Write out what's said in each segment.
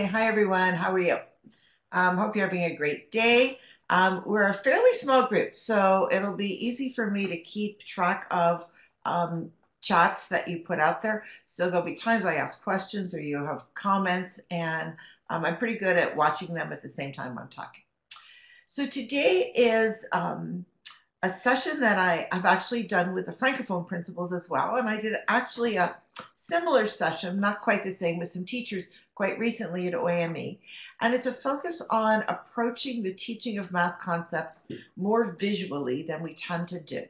Hi, everyone. How are you? Um, hope you're having a great day. Um, we're a fairly small group, so it'll be easy for me to keep track of um, chats that you put out there. So there'll be times I ask questions or you have comments, and um, I'm pretty good at watching them at the same time I'm talking. So today is um, a session that I, have actually done with the Francophone principals as well, and I did actually a similar session, not quite the same, with some teachers quite recently at OAME. And it's a focus on approaching the teaching of math concepts more visually than we tend to do.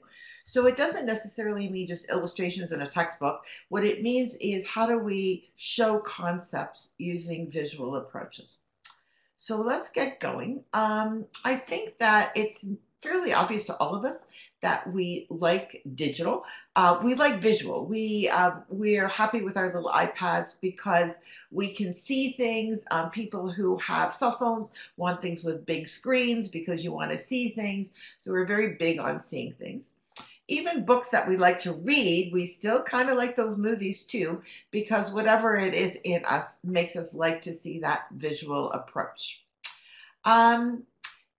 So it doesn't necessarily mean just illustrations in a textbook. What it means is how do we show concepts using visual approaches. So let's get going. Um, I think that it's fairly obvious to all of us that we like digital. Uh, we like visual. We um, we're happy with our little iPads because we can see things. Um, people who have cell phones want things with big screens because you want to see things. So we're very big on seeing things. Even books that we like to read, we still kind of like those movies too, because whatever it is in us makes us like to see that visual approach. Um,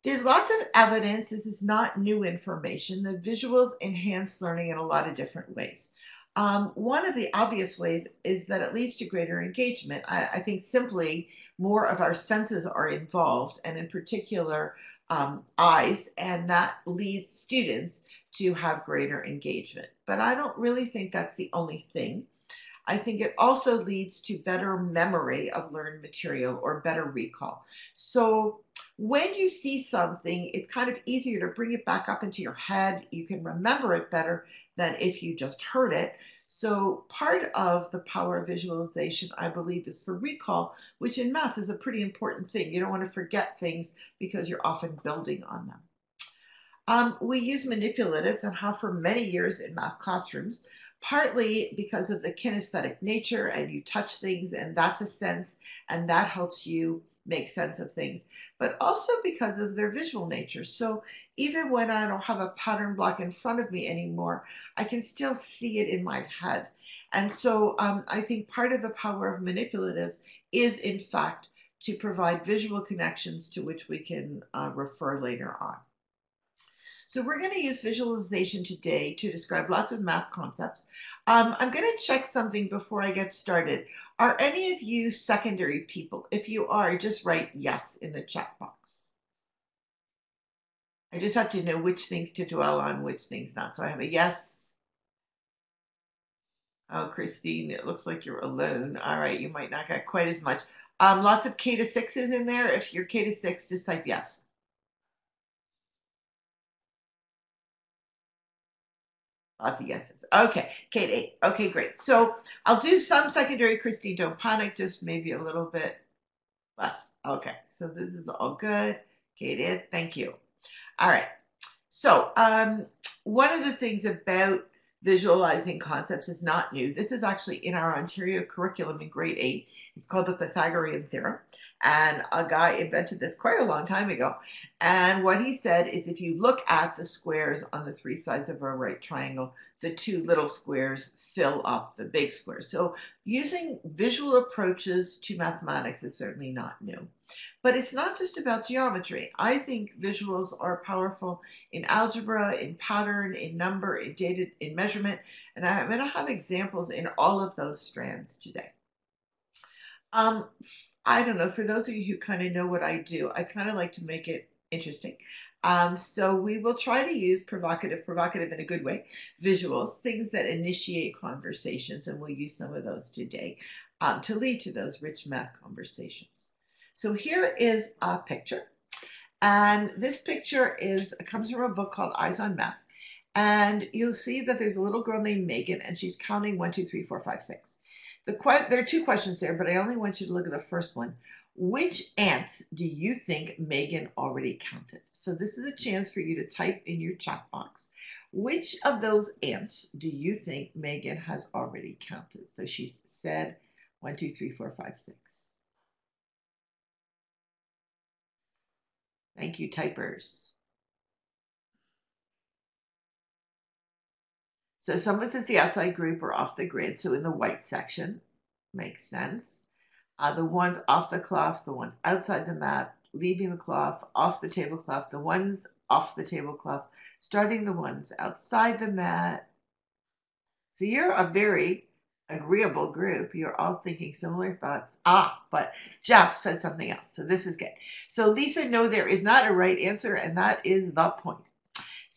there's lots of evidence, this is not new information, that visuals enhance learning in a lot of different ways. Um, one of the obvious ways is that it leads to greater engagement. I, I think simply more of our senses are involved, and in particular, um, eyes, and that leads students to have greater engagement. But I don't really think that's the only thing. I think it also leads to better memory of learned material or better recall. So when you see something, it's kind of easier to bring it back up into your head. You can remember it better than if you just heard it. So part of the power of visualization, I believe, is for recall, which in math is a pretty important thing. You don't want to forget things because you're often building on them. Um, we use manipulatives and have for many years in math classrooms partly because of the kinesthetic nature and you touch things and that's a sense and that helps you make sense of things, but also because of their visual nature. So even when I don't have a pattern block in front of me anymore, I can still see it in my head. And so um, I think part of the power of manipulatives is, in fact, to provide visual connections to which we can uh, refer later on. So we're going to use visualization today to describe lots of math concepts. Um, I'm going to check something before I get started. Are any of you secondary people? If you are, just write yes in the chat box. I just have to know which things to dwell on, which things not. So I have a yes. Oh, Christine, it looks like you're alone. All right, you might not get quite as much. Um, lots of K to sixes in there. If you're K to six, just type yes. Lots of yeses. Okay, Kate eight. Okay, great. So I'll do some secondary, Christine. Don't panic, just maybe a little bit less. Okay, so this is all good. Kate eight. Thank you. All right. So um, one of the things about visualizing concepts is not new. This is actually in our Ontario curriculum in grade eight. It's called the Pythagorean theorem. And a guy invented this quite a long time ago. And what he said is if you look at the squares on the three sides of a right triangle, the two little squares fill up the big square. So using visual approaches to mathematics is certainly not new. But it's not just about geometry. I think visuals are powerful in algebra, in pattern, in number, in data, in measurement. And I'm going to have examples in all of those strands today. Um, I don't know, for those of you who kind of know what I do, I kind of like to make it interesting. Um, so we will try to use provocative, provocative in a good way, visuals, things that initiate conversations, and we'll use some of those today um, to lead to those rich math conversations. So here is a picture, and this picture is comes from a book called Eyes on Math, and you'll see that there's a little girl named Megan, and she's counting one, two, three, four, five, six. The que- there are two questions there, but I only want you to look at the first one. Which ants do you think Megan already counted? So this is a chance for you to type in your chat box. Which of those ants do you think Megan has already counted? So she said one, two, three, four, five, six. Thank you, typers. So some of is the outside group or off the grid, so in the white section, makes sense. uh, the ones off the cloth, the ones outside the mat, leaving the cloth, off the tablecloth, the ones off the tablecloth, starting the ones outside the mat. So you're a very agreeable group. You're all thinking similar thoughts. Ah, but Jeff said something else. So this is good. So Lisa, no, there is not a right answer, and that is the point.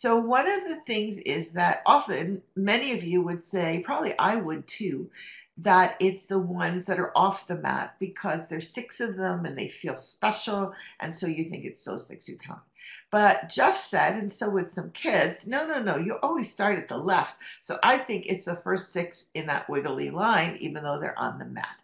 So one of the things is that often many of you would say, probably I would too, that it's the ones that are off the mat because there's six of them and they feel special. And so you think it's those six who count. But Jeff said, and so would some kids, no, no, no, you always start at the left. So I think it's the first six in that wiggly line, even though they're on the mat.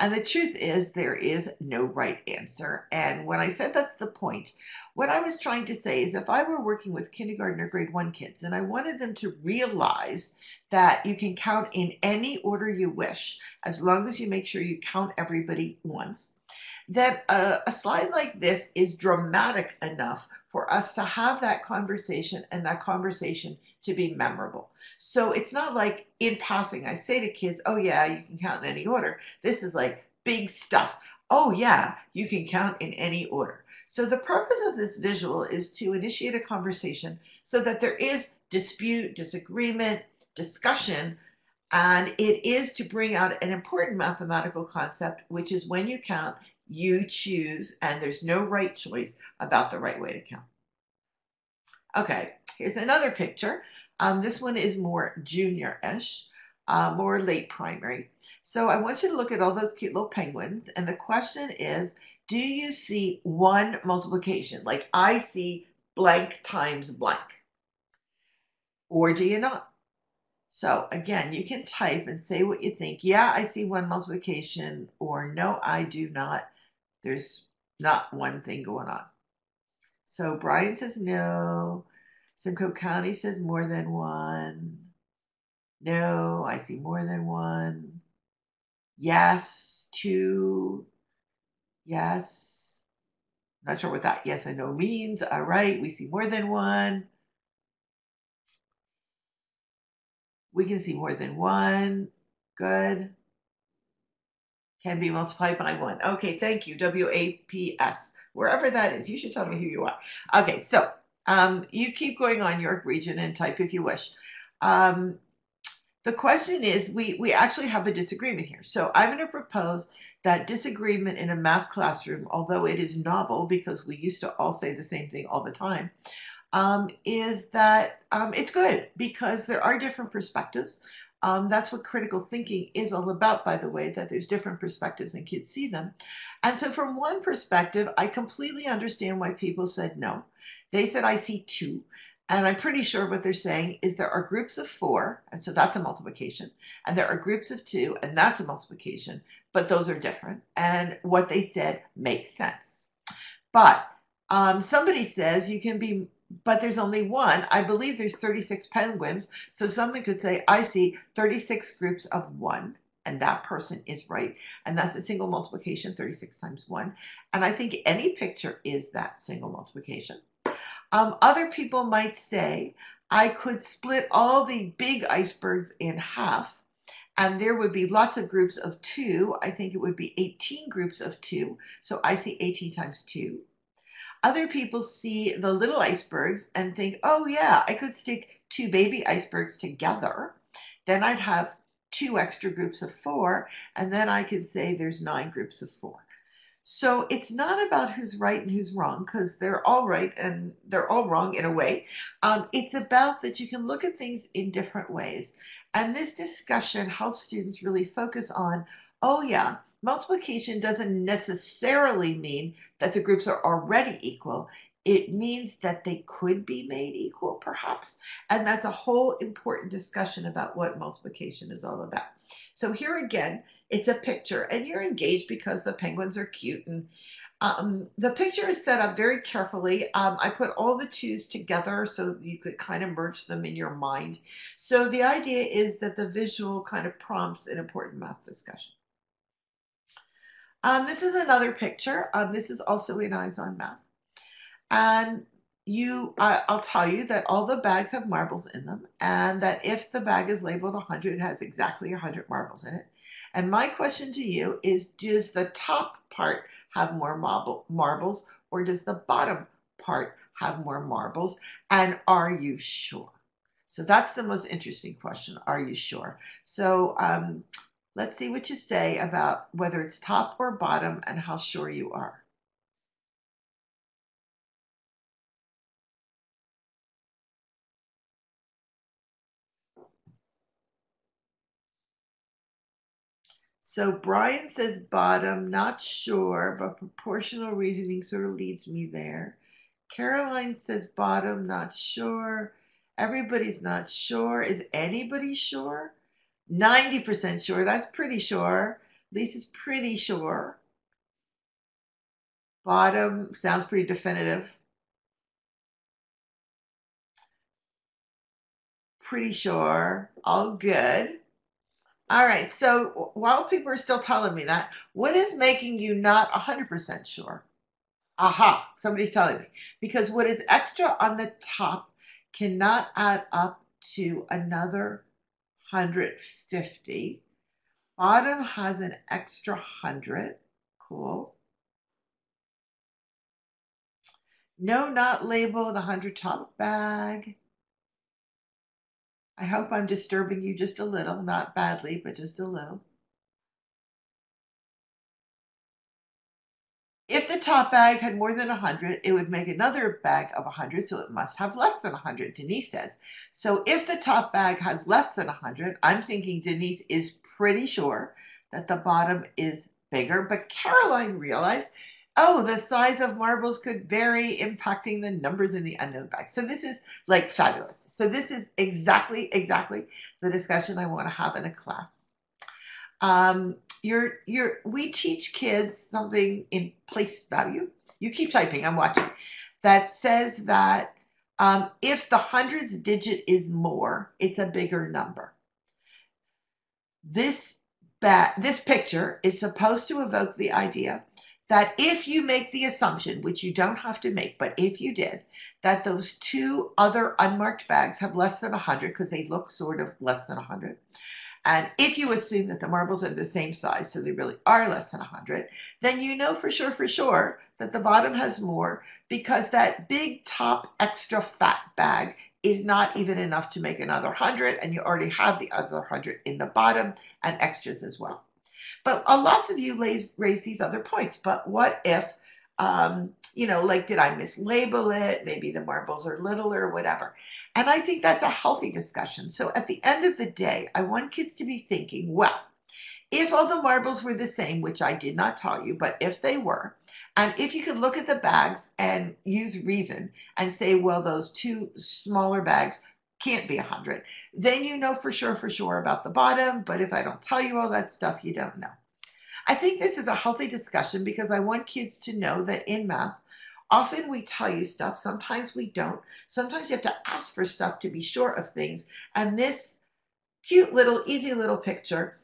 And the truth is, there is no right answer. And when I said that's the point, what I was trying to say is if I were working with kindergarten or grade one kids and I wanted them to realize that you can count in any order you wish, as long as you make sure you count everybody once, then a, a slide like this is dramatic enough for us to have that conversation and that conversation to be memorable. So it's not like in passing, I say to kids, oh, yeah, you can count in any order. This is like big stuff. Oh, yeah, you can count in any order. So the purpose of this visual is to initiate a conversation so that there is dispute, disagreement, discussion, and it is to bring out an important mathematical concept, which is when you count, you choose, and there's no right choice about the right way to count. Okay, here's another picture. Um, this one is more junior-ish, uh, more late primary. So I want you to look at all those cute little penguins, and the question is, do you see one multiplication? Like I see blank times blank. Or do you not? So again, you can type and say what you think. Yeah, I see one multiplication, or no, I do not. There's not one thing going on. So Brian says no. Simcoe County says more than one. No, I see more than one. Yes, two. Yes. Not sure what that yes and no means. All right, we see more than one. We can see more than one. Good can be multiplied by 1. Okay, thank you, W-A-P-S. Wherever that is, you should tell me who you are. Okay, so um, you keep going on York Region and type if you wish. Um, the question is, we, we actually have a disagreement here. So I'm going to propose that disagreement in a math classroom, although it is novel because we used to all say the same thing all the time, um, is that um, it's good because there are different perspectives. Um, that's what critical thinking is all about, by the way, that there's different perspectives and kids see them. And so, from one perspective, I completely understand why people said no. They said, I see two. And I'm pretty sure what they're saying is there are groups of four, and so that's a multiplication, and there are groups of two, and that's a multiplication, but those are different. And what they said makes sense. But um, somebody says you can be but there's only one. I believe there's 36 penguins. So someone could say, I see 36 groups of one, and that person is right. And that's a single multiplication, 36 times one. And I think any picture is that single multiplication. Um, other people might say, I could split all the big icebergs in half and there would be lots of groups of two. I think it would be 18 groups of two. So I see 18 times two. Other people see the little icebergs and think, oh, yeah, I could stick two baby icebergs together. Then I'd have two extra groups of four, and then I could say there's nine groups of four. So it's not about who's right and who's wrong, because they're all right and they're all wrong in a way. Um, it's about that you can look at things in different ways. And this discussion helps students really focus on, oh, yeah, multiplication doesn't necessarily mean that the groups are already equal. It means that they could be made equal, perhaps. And that's a whole important discussion about what multiplication is all about. So here again, it's a picture, and you're engaged because the penguins are cute. And um, the picture is set up very carefully. Um, I put all the twos together so you could kind of merge them in your mind. So the idea is that the visual kind of prompts an important math discussion. Um, this is another picture. Um, this is also in Eyes on Math. And you, uh, I'll tell you that all the bags have marbles in them, and that if the bag is labeled 100, it has exactly 100 marbles in it. And my question to you is Does the top part have more marble, marbles or does the bottom part have more marbles? And are you sure? So that's the most interesting question. Are you sure? So um, let's see what you say about whether it's top or bottom and how sure you are. So Brian says bottom, not sure, but proportional reasoning sort of leads me there. Caroline says bottom, not sure. Everybody's not sure. Is anybody sure? 90% sure. That's pretty sure. Lisa's pretty sure. Bottom sounds pretty definitive. Pretty sure. All good. All right. So while people are still telling me that, what is making you not 100% sure? Aha, somebody's telling me. Because what is extra on the top cannot add up to another 150. Bottom has an extra 100. Cool. No, not labeled 100 top bag. I hope I'm disturbing you just a little, not badly, but just a little. If the top bag had more than 100, it would make another bag of 100, so it must have less than 100, Denise says. So if the top bag has less than 100, I'm thinking Denise is pretty sure that the bottom is bigger, but Caroline realized oh, the size of marbles could vary, impacting the numbers in the unknown bag. So this is like fabulous. So this is exactly, exactly the discussion I want to have in a class. Um, you're, you're, we teach kids something in place value. You keep typing, I'm watching. That says that um, if the hundreds digit is more, it's a bigger number. This, this picture is supposed to evoke the idea that if you make the assumption, which you don't have to make, but if you did, that those two other unmarked bags have less than 100 because they look sort of less than 100. And if you assume that the marbles are the same size, so they really are less than 100, then you know for sure, for sure, that the bottom has more because that big top extra fat bag is not even enough to make another 100, and you already have the other 100 in the bottom and extras as well. But a lot of you raise, raise these other points. But what if, um, you know, like, did I mislabel it? Maybe the marbles are little or whatever. And I think that's a healthy discussion. So at the end of the day, I want kids to be thinking, well, if all the marbles were the same, which I did not tell you, but if they were, and if you could look at the bags and use reason and say, well, those two smaller bags can't be 100. Then you know for sure, for sure about the bottom. But if I don't tell you all that stuff, you don't know. I think this is a healthy discussion because I want kids to know that in math, often we tell you stuff, sometimes we don't. Sometimes you have to ask for stuff to be sure of things. And this cute little, easy little picture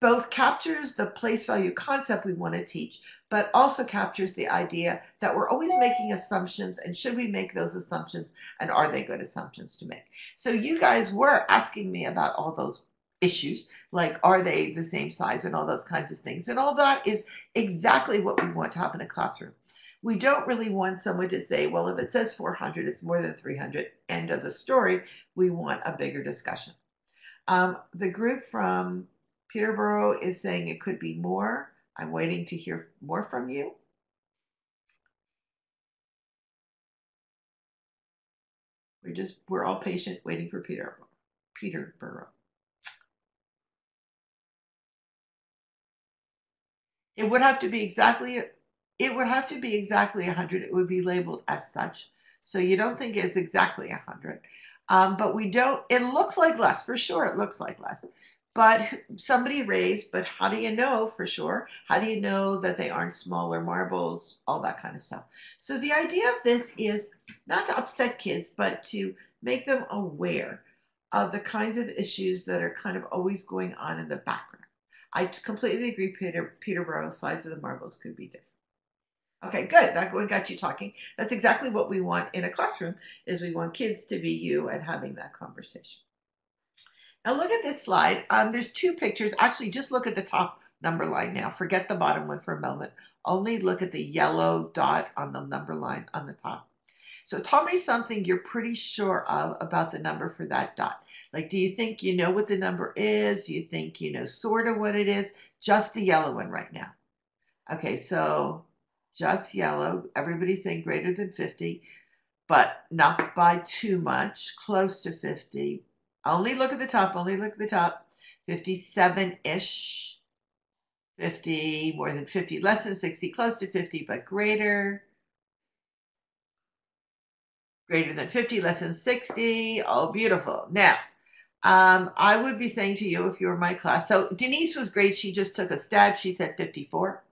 both captures the place value concept we want to teach, but also captures the idea that we're always making assumptions and should we make those assumptions and are they good assumptions to make? So you guys were asking me about all those issues, like are they the same size and all those kinds of things. And all that is exactly what we want to have in a classroom. We don't really want someone to say, well, if it says 400, it's more than 300, end of the story. We want a bigger discussion. Um, the group from Peterborough is saying it could be more. I'm waiting to hear more from you. We're just, we're all patient waiting for Peterborough. Peterborough. It would have to be exactly, it would have to be exactly 100. It would be labeled as such. So you don't think it's exactly 100. Um, but we don't, it looks like less, for sure it looks like less but somebody raised, but how do you know for sure? How do you know that they aren't smaller marbles, all that kind of stuff. So the idea of this is not to upset kids, but to make them aware of the kinds of issues that are kind of always going on in the background. I completely agree, Peter, Peterborough, size of the marbles could be different. Okay, good. That got you talking. That's exactly what we want in a classroom is we want kids to be you and having that conversation. Now look at this slide. Um, there's two pictures. Actually, just look at the top number line now. Forget the bottom one for a moment. Only look at the yellow dot on the number line on the top. So tell me something you're pretty sure of about the number for that dot. Like, do you think you know what the number is? Do you think you know sort of what it is? Just the yellow one right now. Okay, so just yellow. Everybody's saying greater than 50, but not by too much, close to 50. Only look at the top, only look at the top. 57 ish. 50, more than 50, less than 60, close to 50, but greater. Greater than 50, less than 60. Oh, beautiful. Now, um, I would be saying to you if you were my class. So Denise was great. She just took a stab. She said 54.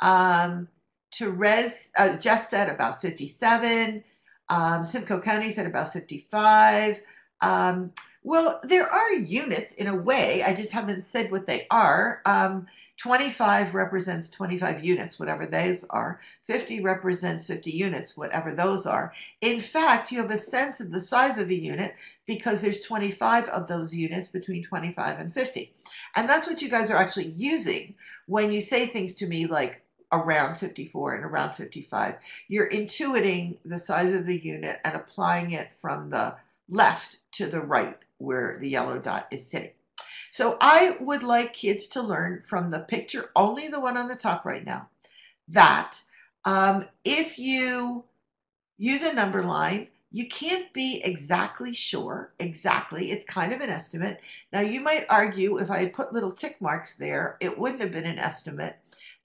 Um, Therese, uh, Jess said about 57. Um, Simcoe County said about 55. Um, well, there are units in a way. I just haven't said what they are. Um, 25 represents 25 units, whatever those are. 50 represents 50 units, whatever those are. In fact, you have a sense of the size of the unit because there's 25 of those units between 25 and 50. And that's what you guys are actually using when you say things to me like around 54 and around 55. You're intuiting the size of the unit and applying it from the left to the right where the yellow dot is sitting. So I would like kids to learn from the picture, only the one on the top right now, that um, if you use a number line, you can't be exactly sure, exactly. It's kind of an estimate. Now, you might argue if I had put little tick marks there, it wouldn't have been an estimate.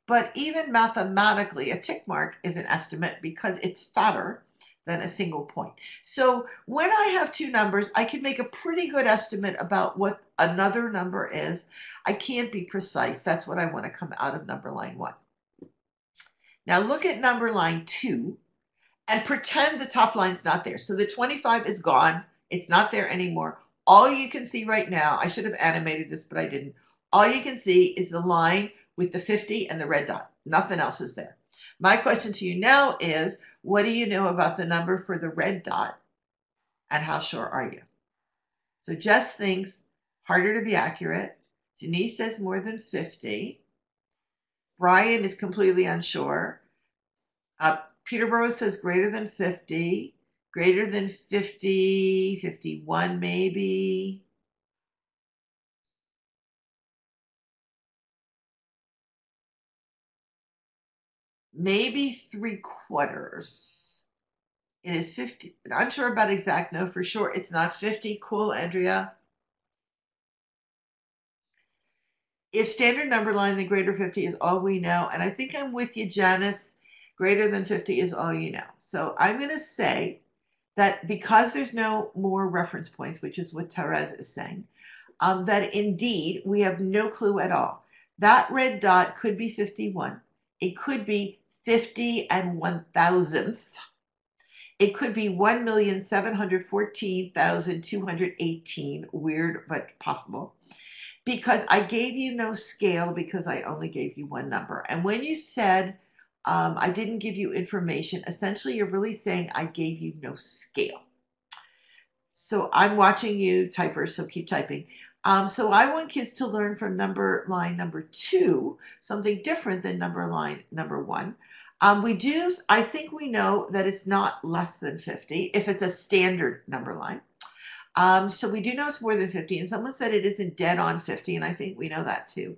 But even mathematically, a tick mark is an estimate because it's fatter than a single point. So when I have two numbers, I can make a pretty good estimate about what another number is. I can't be precise. That's what I want to come out of number line one. Now look at number line two and pretend the top line's not there. So the 25 is gone. It's not there anymore. All you can see right now, I should have animated this, but I didn't. All you can see is the line with the 50 and the red dot. Nothing else is there. My question to you now is, what do you know about the number for the red dot and how sure are you? So Jess thinks harder to be accurate. Denise says more than 50. Brian is completely unsure. Uh, Peterborough says greater than 50, greater than 50, 51 maybe. Maybe three quarters. It is 50. I'm sure about exact. No, for sure. It's not 50. Cool, Andrea. If standard number line, the greater 50 is all we know. And I think I'm with you, Janice. Greater than 50 is all you know. So I'm going to say that because there's no more reference points, which is what Therese is saying, um, that indeed we have no clue at all. That red dot could be 51. It could be 50 and 1 thousandth. It could be 1,714,218. Weird, but possible. Because I gave you no scale because I only gave you one number. And when you said um, I didn't give you information, essentially you're really saying I gave you no scale. So I'm watching you typers, so keep typing. Um, so I want kids to learn from number line number two, something different than number line number one. Um, we do, I think we know that it's not less than 50 if it's a standard number line. Um, so we do know it's more than 50, and someone said it isn't dead on 50, and I think we know that too.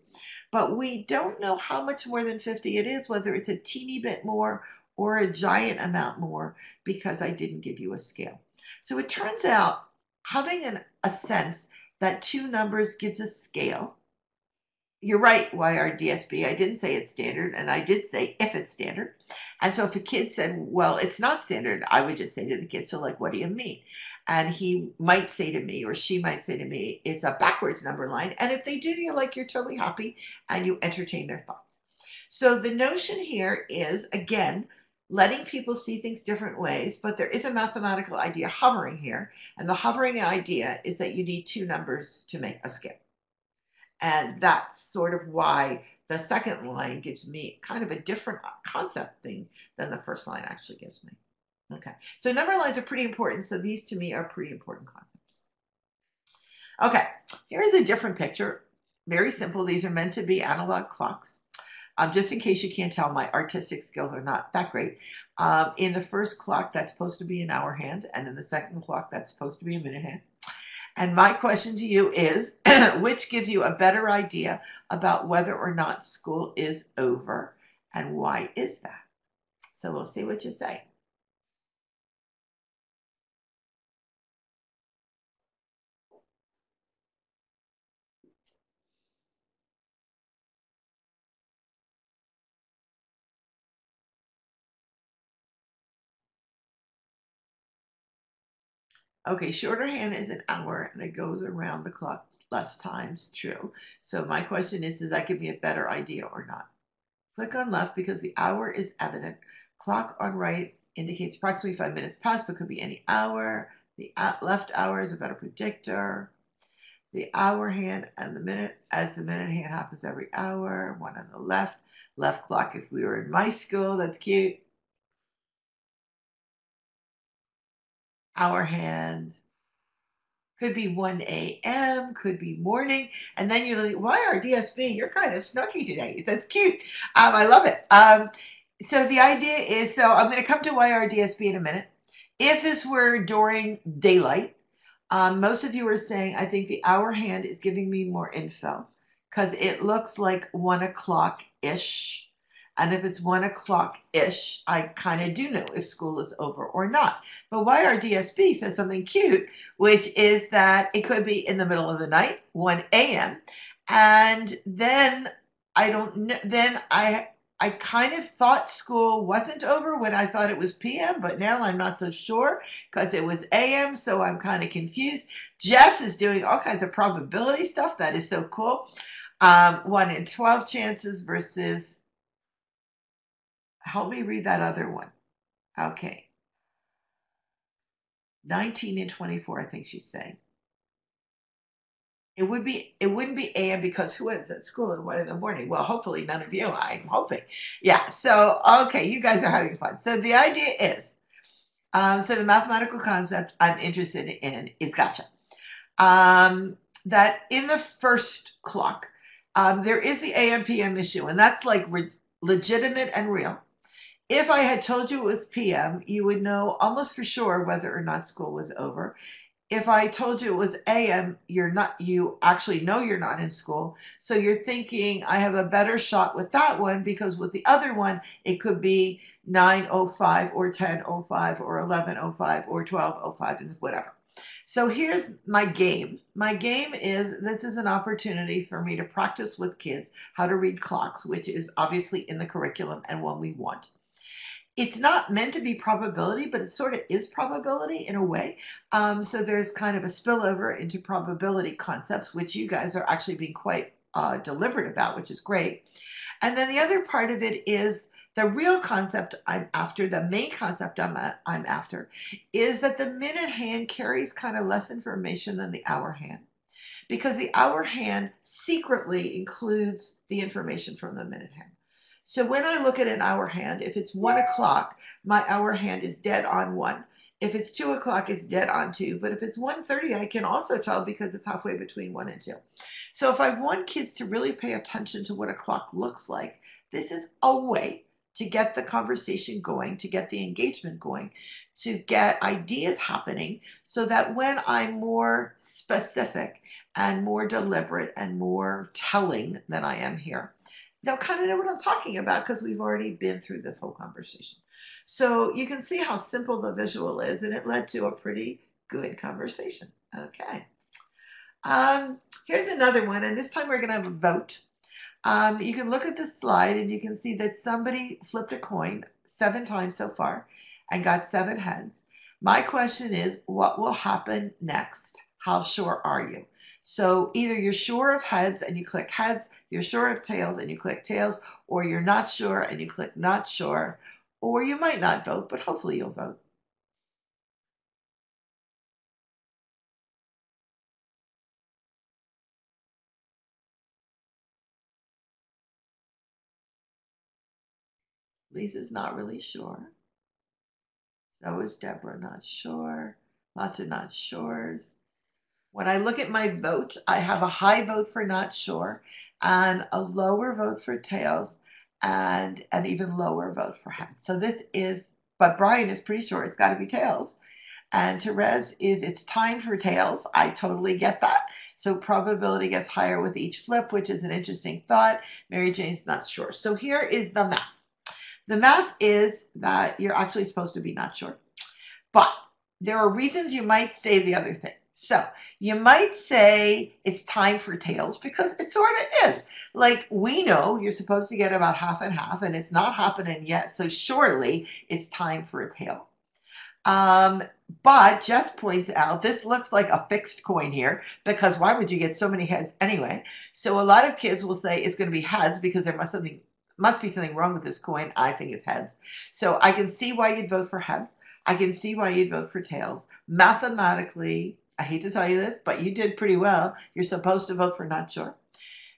But we don't know how much more than 50 it is, whether it's a teeny bit more or a giant amount more, because I didn't give you a scale. So it turns out having an, a sense that two numbers gives a scale you're right, YRDSB. I didn't say it's standard, and I did say if it's standard. And so if a kid said, well, it's not standard, I would just say to the kid, so like, what do you mean? And he might say to me, or she might say to me, it's a backwards number line. And if they do, you're like, you're totally happy and you entertain their thoughts. So the notion here is, again, letting people see things different ways, but there is a mathematical idea hovering here. And the hovering idea is that you need two numbers to make a scale. And that's sort of why the second line gives me kind of a different concept thing than the first line actually gives me. Okay, so number lines are pretty important. So these to me are pretty important concepts. Okay, here's a different picture. Very simple. These are meant to be analog clocks. Um, just in case you can't tell, my artistic skills are not that great. Um, in the first clock, that's supposed to be an hour hand, and in the second clock, that's supposed to be a minute hand. And my question to you is which gives you a better idea about whether or not school is over, and why is that? So we'll see what you say. Okay, shorter hand is an hour and it goes around the clock less times. True. So my question is, does that give me a better idea or not? Click on left because the hour is evident. Clock on right indicates approximately five minutes past, but could be any hour. The left hour is a better predictor. The hour hand and the minute, as the minute hand happens every hour. One on the left. Left clock if we were in my school. That's cute. Hour hand. Could be 1 a.m., could be morning. And then you're like, YRDSB? you're kind of snooky today. That's cute. Um, I love it. Um, so the idea is so I'm going to come to YRDSB in a minute. If this were during daylight, um, most of you are saying, I think the hour hand is giving me more info because it looks like one o'clock ish and if it's one o'clock ish, I kind of do know if school is over or not. But YRDSB says something cute, which is that it could be in the middle of the night, 1 a.m. And then I don't know, then I I kind of thought school wasn't over when I thought it was PM, but now I'm not so sure because it was AM, so I'm kind of confused. Jess is doing all kinds of probability stuff. That is so cool. Um, one in 12 chances versus Help me read that other one. Okay. 19 and 24, I think she's saying. It would be it wouldn't be AM because who is at school at one in the morning? Well, hopefully none of you. I'm hoping. Yeah. So okay, you guys are having fun. So the idea is, um, so the mathematical concept I'm interested in is gotcha. Um, that in the first clock, um, there is the AM PM issue, and that's like re- legitimate and real if I had told you it was PM, you would know almost for sure whether or not school was over. If I told you it was AM, you're not you actually know you're not in school. So you're thinking I have a better shot with that one because with the other one it could be 905 or 1005 or 1105 or 1205 and whatever. So here's my game. My game is this is an opportunity for me to practice with kids how to read clocks, which is obviously in the curriculum and one we want it's not meant to be probability, but it sort of is probability in a way. Um, so there's kind of a spillover into probability concepts, which you guys are actually being quite uh, deliberate about, which is great. And then the other part of it is the real concept I'm after, the main concept I'm, I'm after, is that the minute hand carries kind of less information than the hour hand. Because the hour hand secretly includes the information from the minute hand. So when I look at an hour hand, if it's one o'clock, my hour hand is dead on one. If it's two o'clock, it's dead on two. But if it's 1.30, I can also tell because it's halfway between one and two. So if I want kids to really pay attention to what a clock looks like, this is a way to get the conversation going, to get the engagement going, to get ideas happening so that when I'm more specific and more deliberate and more telling than I am here, they'll kind of know what I'm talking about because we've already been through this whole conversation. So you can see how simple the visual is, and it led to a pretty good conversation. Okay. Um, here's another one, and this time we're going to have a vote. Um, you can look at the slide and you can see that somebody flipped a coin seven times so far and got seven heads. My question is, what will happen next? How sure are you? So either you're sure of heads and you click heads, you're sure of tails and you click tails, or you're not sure and you click not sure, or you might not vote, but hopefully you'll vote. Lisa's not really sure. So is Deborah not sure. Lots of not sures. When I look at my vote, I have a high vote for not sure and a lower vote for tails and an even lower vote for heads. So this is, but Brian is pretty sure it's got to be tails. And Therese is, it's time for tails. I totally get that. So probability gets higher with each flip, which is an interesting thought. Mary Jane's not sure. So here is the math. The math is that you're actually supposed to be not sure. But there are reasons you might say the other thing. So you might say it's time for tails because it sort of is. Like we know you're supposed to get about half and half, and it's not happening yet. So surely it's time for a tail. Um, but Jess points out this looks like a fixed coin here because why would you get so many heads anyway? So a lot of kids will say it's going to be heads because there must something must be something wrong with this coin. I think it's heads. So I can see why you'd vote for heads. I can see why you'd vote for tails. Mathematically, I hate to tell you this, but you did pretty well. You're supposed to vote for not sure.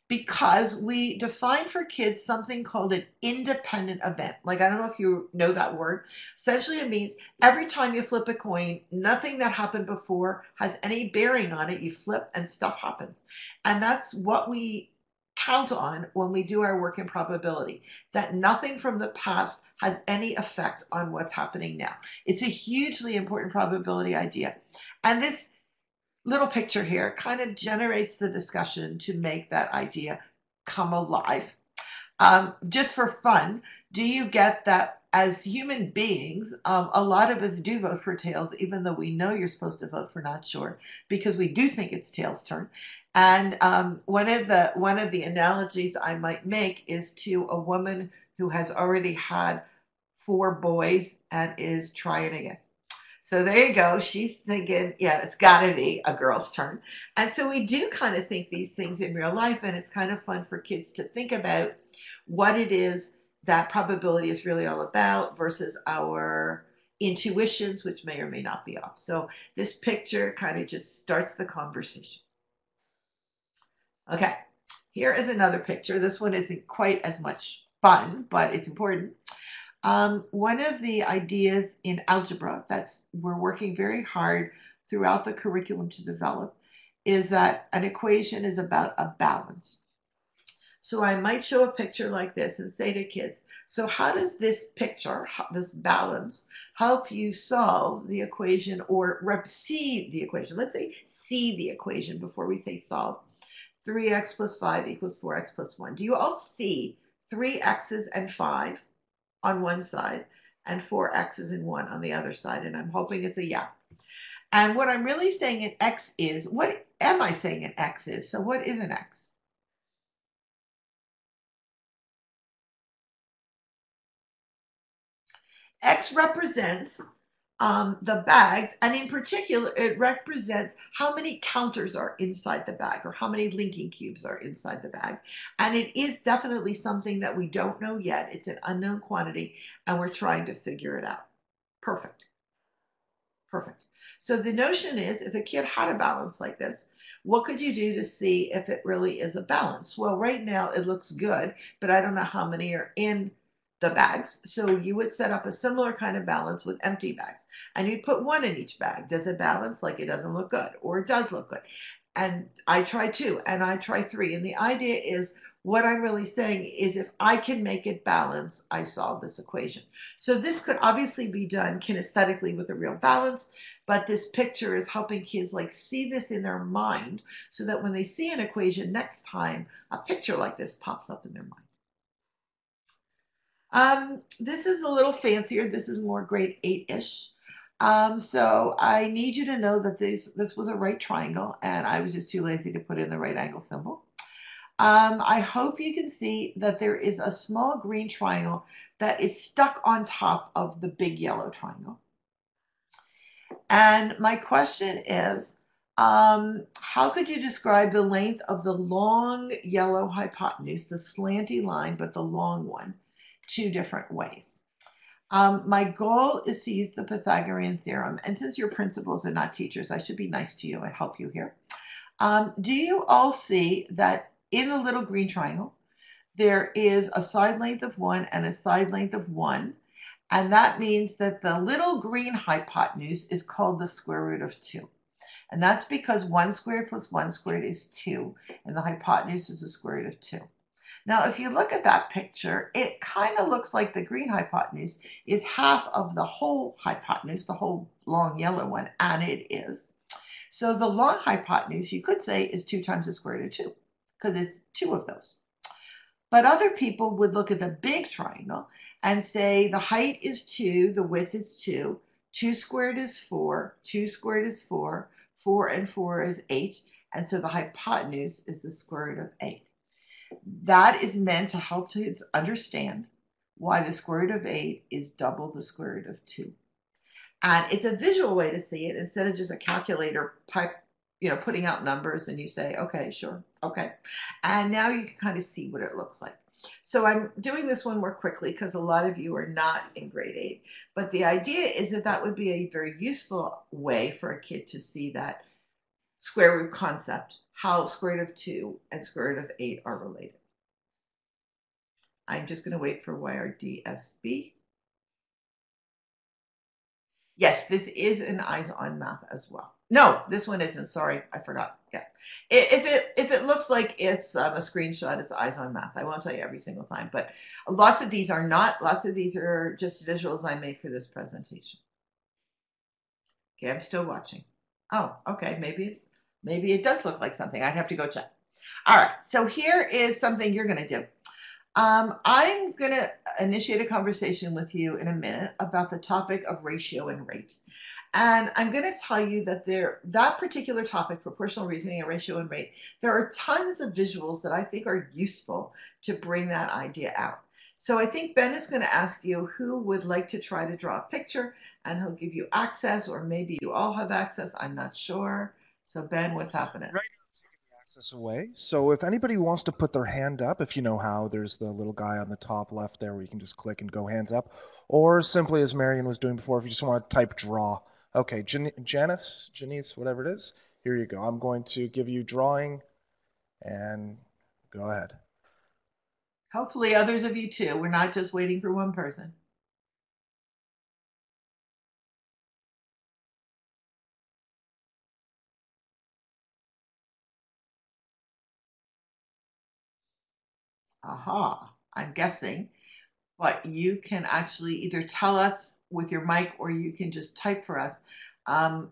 Because we define for kids something called an independent event. Like, I don't know if you know that word. Essentially, it means every time you flip a coin, nothing that happened before has any bearing on it. You flip and stuff happens. And that's what we count on when we do our work in probability that nothing from the past has any effect on what's happening now. It's a hugely important probability idea. And this little picture here kind of generates the discussion to make that idea come alive. Um, just for fun, do you get that as human beings, um, a lot of us do vote for tails, even though we know you're supposed to vote for not sure, because we do think it's tails' turn. And um, one of the one of the analogies I might make is to a woman who has already had four boys and is trying again. So there you go. She's thinking, yeah, it's got to be a girl's turn. And so we do kind of think these things in real life, and it's kind of fun for kids to think about what it is that probability is really all about versus our intuitions, which may or may not be off. So this picture kind of just starts the conversation. Okay, here is another picture. This one isn't quite as much fun, but it's important. Um, one of the ideas in algebra that we're working very hard throughout the curriculum to develop is that an equation is about a balance. So I might show a picture like this and say to kids, so how does this picture, this balance, help you solve the equation or see the equation? Let's say see the equation before we say solve. 3x plus 5 equals 4x plus 1. Do you all see 3x's and 5 on one side and four x's in one on the other side. And I'm hoping it's a yeah. And what I'm really saying an x is, what am I saying an x is? So what is an x? X represents um, the bags, and in particular, it represents how many counters are inside the bag or how many linking cubes are inside the bag. And it is definitely something that we don't know yet. It's an unknown quantity, and we're trying to figure it out. Perfect. Perfect. So the notion is if a kid had a balance like this, what could you do to see if it really is a balance? Well, right now it looks good, but I don't know how many are in the bags. So you would set up a similar kind of balance with empty bags. And you'd put one in each bag. Does it balance? Like it doesn't look good or it does look good. And I try two and I try three. And the idea is what I'm really saying is if I can make it balance, I solve this equation. So this could obviously be done kinesthetically with a real balance, but this picture is helping kids like see this in their mind so that when they see an equation next time, a picture like this pops up in their mind. Um, this is a little fancier. This is more grade eight-ish. Um, so I need you to know that this, this was a right triangle and I was just too lazy to put in the right angle symbol. Um, I hope you can see that there is a small green triangle that is stuck on top of the big yellow triangle. And my question is, um, how could you describe the length of the long yellow hypotenuse, the slanty line, but the long one? Two different ways. Um, my goal is to use the Pythagorean theorem. And since your principals are not teachers, I should be nice to you and help you here. Um, do you all see that in the little green triangle, there is a side length of 1 and a side length of 1. And that means that the little green hypotenuse is called the square root of 2. And that's because 1 squared plus 1 squared is 2, and the hypotenuse is the square root of 2. Now, if you look at that picture, it kind of looks like the green hypotenuse is half of the whole hypotenuse, the whole long yellow one, and it is. So the long hypotenuse, you could say, is 2 times the square root of 2, because it's two of those. But other people would look at the big triangle and say the height is 2, the width is 2, 2 squared is 4, 2 squared is 4, 4 and 4 is 8, and so the hypotenuse is the square root of 8. That is meant to help kids understand why the square root of 8 is double the square root of 2. And it's a visual way to see it instead of just a calculator pipe, you know, putting out numbers and you say, okay, sure, okay. And now you can kind of see what it looks like. So I'm doing this one more quickly because a lot of you are not in grade eight. But the idea is that that would be a very useful way for a kid to see that square root concept, how square root of 2 and square root of 8 are related. I'm just going to wait for YRDSB. Yes, this is an eyes on math as well. No, this one isn't. Sorry, I forgot. Yeah, if it if it looks like it's um, a screenshot, it's eyes on math. I won't tell you every single time, but lots of these are not. Lots of these are just visuals I made for this presentation. Okay, I'm still watching. Oh, okay, maybe maybe it does look like something. I'd have to go check. All right, so here is something you're going to do. Um, I'm going to initiate a conversation with you in a minute about the topic of ratio and rate. And I'm going to tell you that there, that particular topic, proportional reasoning and ratio and rate, there are tons of visuals that I think are useful to bring that idea out. So I think Ben is going to ask you who would like to try to draw a picture and he'll give you access or maybe you all have access. I'm not sure. So Ben, what's happening? Right now taking the access away. So if anybody wants to put their hand up, if you know how, there's the little guy on the top left there where you can just click and go hands up. Or simply as Marian was doing before, if you just want to type draw. Okay, Jan- Janice, Janice, whatever it is, here you go. I'm going to give you drawing and go ahead. Hopefully others of you too. We're not just waiting for one person. Aha, I'm guessing. But you can actually either tell us with your mic or you can just type for us. Um,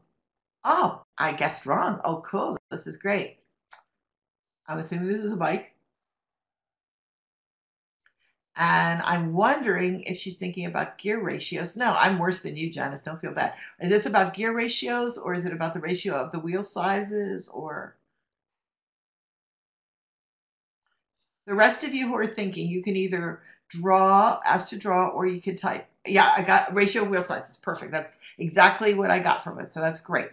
oh, I guessed wrong. Oh, cool. This is great. I'm assuming this is a mic. And I'm wondering if she's thinking about gear ratios. No, I'm worse than you, Janice. Don't feel bad. Is this about gear ratios or is it about the ratio of the wheel sizes or? The rest of you who are thinking, you can either draw, ask to draw, or you can type. Yeah, I got ratio wheel sizes. Perfect. That's exactly what I got from it. So that's great.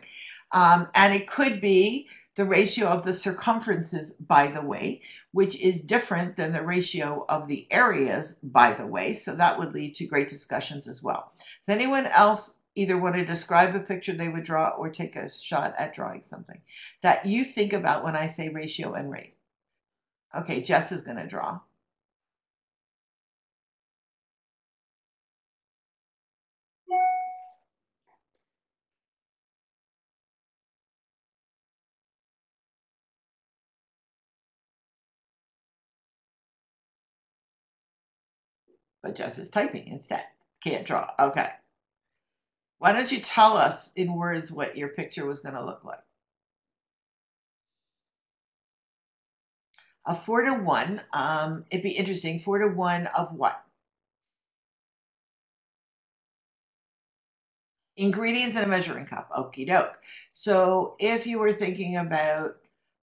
Um, and it could be the ratio of the circumferences, by the way, which is different than the ratio of the areas, by the way. So that would lead to great discussions as well. Does anyone else either want to describe a picture they would draw or take a shot at drawing something that you think about when I say ratio and rate? Okay, Jess is going to draw. But Jess is typing instead. Can't draw. Okay. Why don't you tell us in words what your picture was going to look like? A four to one. Um, it'd be interesting. Four to one of what? Ingredients in a measuring cup. Okie doke. So if you were thinking about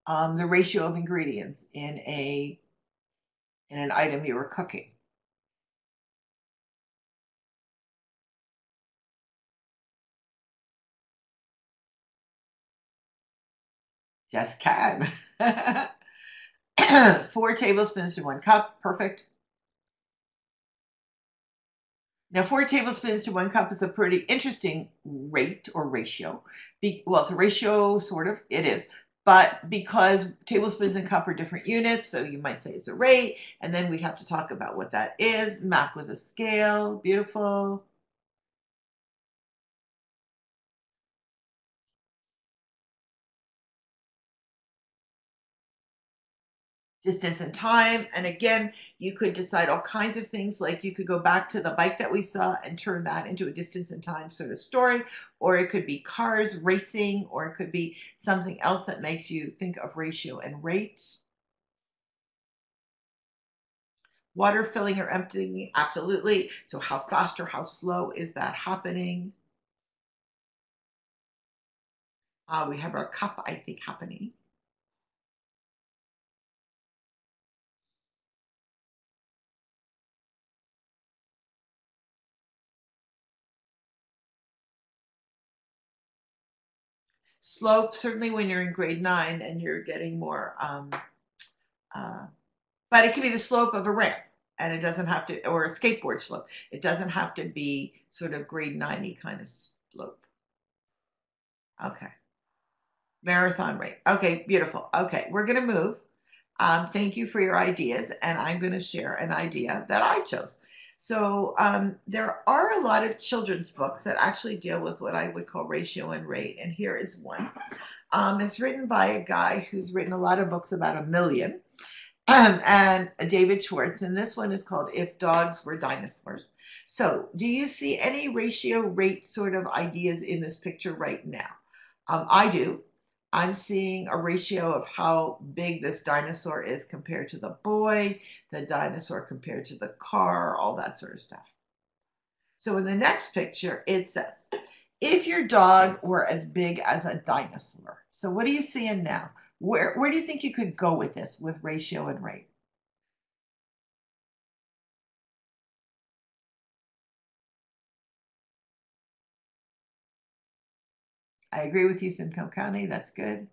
um, the ratio of ingredients in a in an item you were cooking. Just can. four tablespoons to one cup. Perfect. Now, four tablespoons to one cup is a pretty interesting rate or ratio. Be, well, it's a ratio, sort of. It is. But because tablespoons and cup are different units, so you might say it's a rate, and then we have to talk about what that is. Map with a scale. Beautiful. Distance and time. And again, you could decide all kinds of things, like you could go back to the bike that we saw and turn that into a distance and time sort of story, or it could be cars racing, or it could be something else that makes you think of ratio and rate. Water filling or emptying, absolutely. So how fast or how slow is that happening? Uh, we have our cup, I think, happening. Slope, certainly when you're in grade nine and you're getting more, um, uh, but it can be the slope of a ramp and it doesn't have to, or a skateboard slope. It doesn't have to be sort of grade 90 kind of slope. Okay. Marathon rate. Okay, beautiful. Okay, we're going to move. Um, thank you for your ideas, and I'm going to share an idea that I chose. So um, there are a lot of children's books that actually deal with what I would call ratio and rate, and here is one. Um, it's written by a guy who's written a lot of books about a million, um, and David Schwartz, and this one is called If Dogs Were Dinosaurs. So, do you see any ratio rate sort of ideas in this picture right now? Um, I do. I'm seeing a ratio of how big this dinosaur is compared to the boy, the dinosaur compared to the car, all that sort of stuff. So in the next picture, it says, if your dog were as big as a dinosaur. So what are you seeing now? Where, where do you think you could go with this, with ratio and rate? I agree with you, Simcoe County. That's good.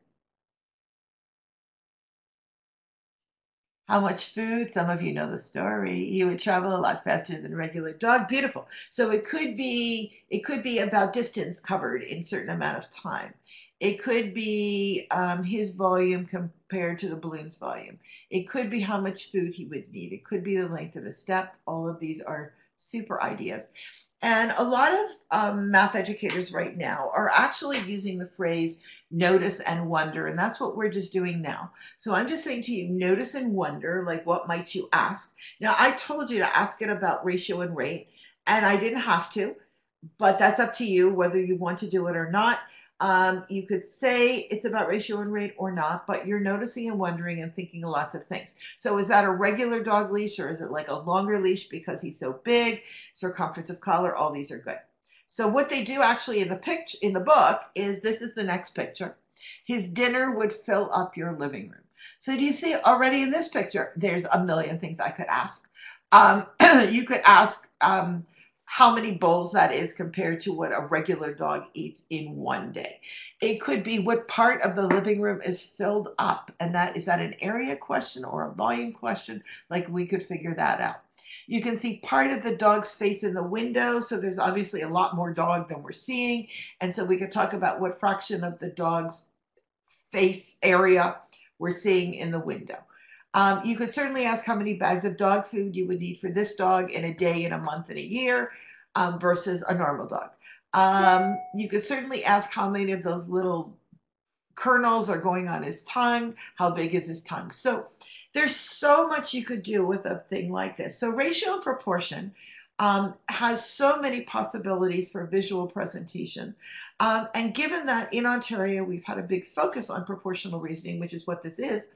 How much food? Some of you know the story. He would travel a lot faster than a regular dog. Beautiful. So it could be it could be about distance covered in certain amount of time. It could be um, his volume compared to the balloon's volume. It could be how much food he would need. It could be the length of a step. All of these are super ideas. And a lot of um, math educators right now are actually using the phrase notice and wonder. And that's what we're just doing now. So I'm just saying to you, notice and wonder, like what might you ask? Now, I told you to ask it about ratio and rate, and I didn't have to, but that's up to you whether you want to do it or not. Um, you could say it's about ratio and rate or not, but you're noticing and wondering and thinking lots of things. So is that a regular dog leash or is it like a longer leash because he's so big? Circumference of collar, all these are good. So what they do actually in the picture in the book is this is the next picture. His dinner would fill up your living room. So do you see already in this picture, there's a million things I could ask. Um, you could ask, um, how many bowls that is compared to what a regular dog eats in one day. It could be what part of the living room is filled up, and that is that an area question or a volume question? Like we could figure that out. You can see part of the dog's face in the window, so there's obviously a lot more dog than we're seeing, and so we could talk about what fraction of the dog's face area we're seeing in the window. Um, you could certainly ask how many bags of dog food you would need for this dog in a day, in a month, in a year um, versus a normal dog. Um, you could certainly ask how many of those little kernels are going on his tongue, how big is his tongue. So there's so much you could do with a thing like this. So ratio and proportion um, has so many possibilities for visual presentation. Um, and given that in Ontario, we've had a big focus on proportional reasoning, which is what this is,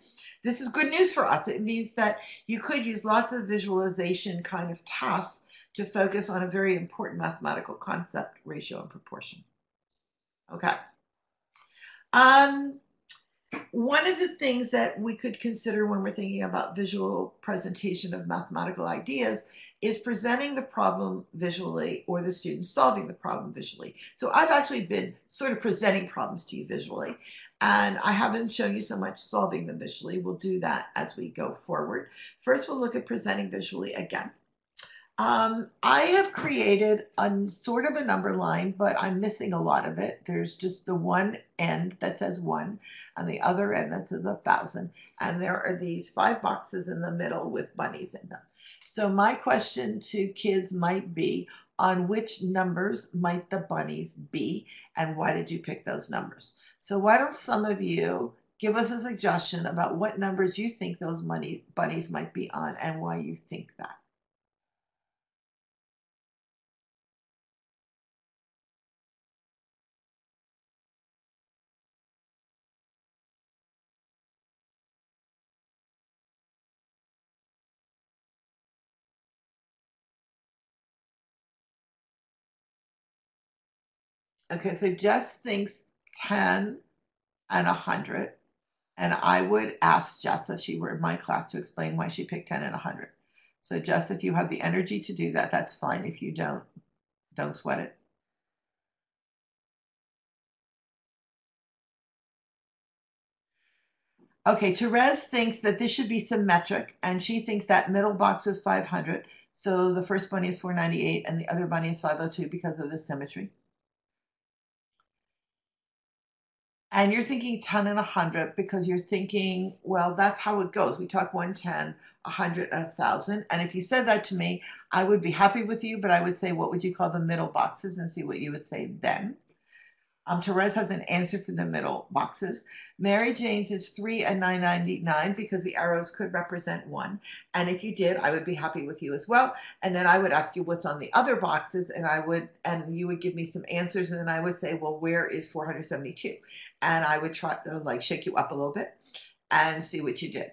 this is good news for us. It means that you could use lots of visualization kind of tasks to focus on a very important mathematical concept, ratio and proportion. Okay. Um, one of the things that we could consider when we're thinking about visual presentation of mathematical ideas is presenting the problem visually or the student solving the problem visually. So I've actually been sort of presenting problems to you visually. And I haven't shown you so much solving them visually. We'll do that as we go forward. First, we'll look at presenting visually again. Um, I have created a sort of a number line, but I'm missing a lot of it. There's just the one end that says one and the other end that says a thousand. And there are these five boxes in the middle with bunnies in them. So my question to kids might be, on which numbers might the bunnies be and why did you pick those numbers? So why don't some of you give us a suggestion about what numbers you think those money bunnies might be on and why you think that. Okay, so Jess thinks 10 and 100. And I would ask Jess if she were in my class to explain why she picked 10 and 100. So, Jess, if you have the energy to do that, that's fine. If you don't, don't sweat it. Okay, Therese thinks that this should be symmetric, and she thinks that middle box is 500. So the first bunny is 498 and the other bunny is 502 because of the symmetry. And you're thinking 10 and 100 because you're thinking, well, that's how it goes. We talk 110, 100, 1,000. And if you said that to me, I would be happy with you, but I would say, what would you call the middle boxes and see what you would say then. Um, Therese has an answer for the middle boxes. Mary Jane's is 3 and 999 because the arrows could represent 1. And if you did, I would be happy with you as well. And then I would ask you what's on the other boxes and I would and you would give me some answers and then I would say, "Well, where is 472?" And I would try to like shake you up a little bit and see what you did.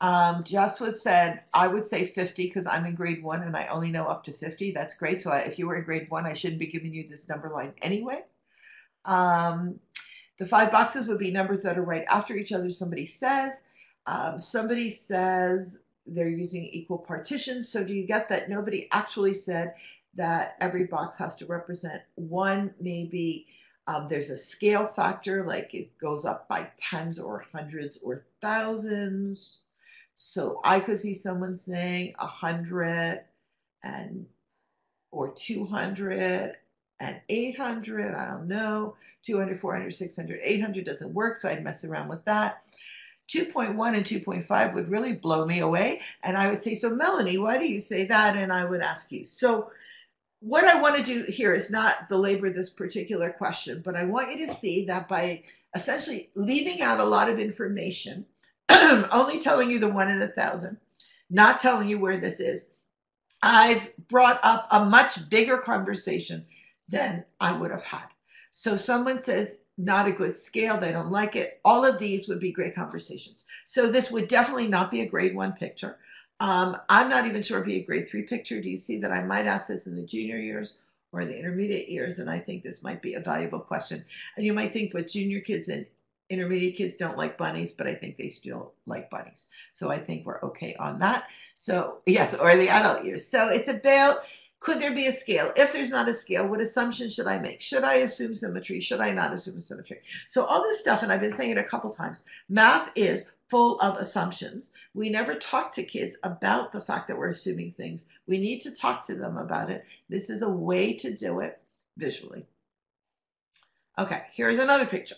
Um, Joshua said, I would say 50 because I'm in grade one and I only know up to 50. That's great. So I, if you were in grade one, I shouldn't be giving you this number line anyway. Um, the five boxes would be numbers that are right after each other. Somebody says, um, somebody says they're using equal partitions. So do you get that nobody actually said that every box has to represent one? Maybe um, there's a scale factor, like it goes up by tens or hundreds or thousands. So I could see someone saying a hundred and or 200 and 800. I don't know. 200, 400, 600, 800 doesn't work, so I'd mess around with that. 2.1 and 2.5 would really blow me away. And I would say, So, Melanie, why do you say that? And I would ask you. So, what I want to do here is not belabor this particular question, but I want you to see that by essentially leaving out a lot of information, only telling you the one in a thousand, not telling you where this is, I've brought up a much bigger conversation than I would have had. So someone says, not a good scale, they don't like it. All of these would be great conversations. So this would definitely not be a grade one picture. Um, I'm not even sure it'd be a grade three picture. Do you see that I might ask this in the junior years or the intermediate years? And I think this might be a valuable question. And you might think, but junior kids and intermediate kids don't like bunnies, but I think they still like bunnies. So I think we're okay on that. So yes, or the adult years. So it's about could there be a scale? If there's not a scale, what assumption should I make? Should I assume symmetry? Should I not assume symmetry? So all this stuff, and I've been saying it a couple times, math is full of assumptions. We never talk to kids about the fact that we're assuming things. We need to talk to them about it. This is a way to do it visually. Okay, here's another picture.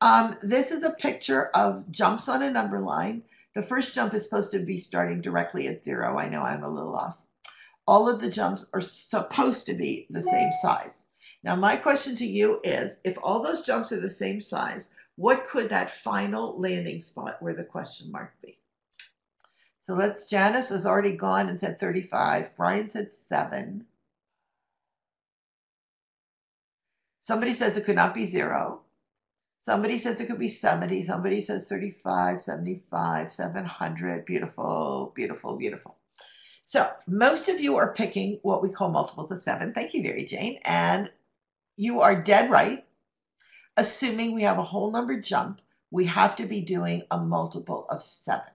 Um, this is a picture of jumps on a number line. The first jump is supposed to be starting directly at zero. I know I'm a little off all of the jumps are supposed to be the same size. Now, my question to you is if all those jumps are the same size, what could that final landing spot where the question mark be? So let's, Janice has already gone and said 35. Brian said 7. Somebody says it could not be 0. Somebody says it could be 70. Somebody says 35, 75, 700. Beautiful, beautiful, beautiful. So most of you are picking what we call multiples of seven. Thank you, Mary Jane. And you are dead right. Assuming we have a whole number jump, we have to be doing a multiple of seven.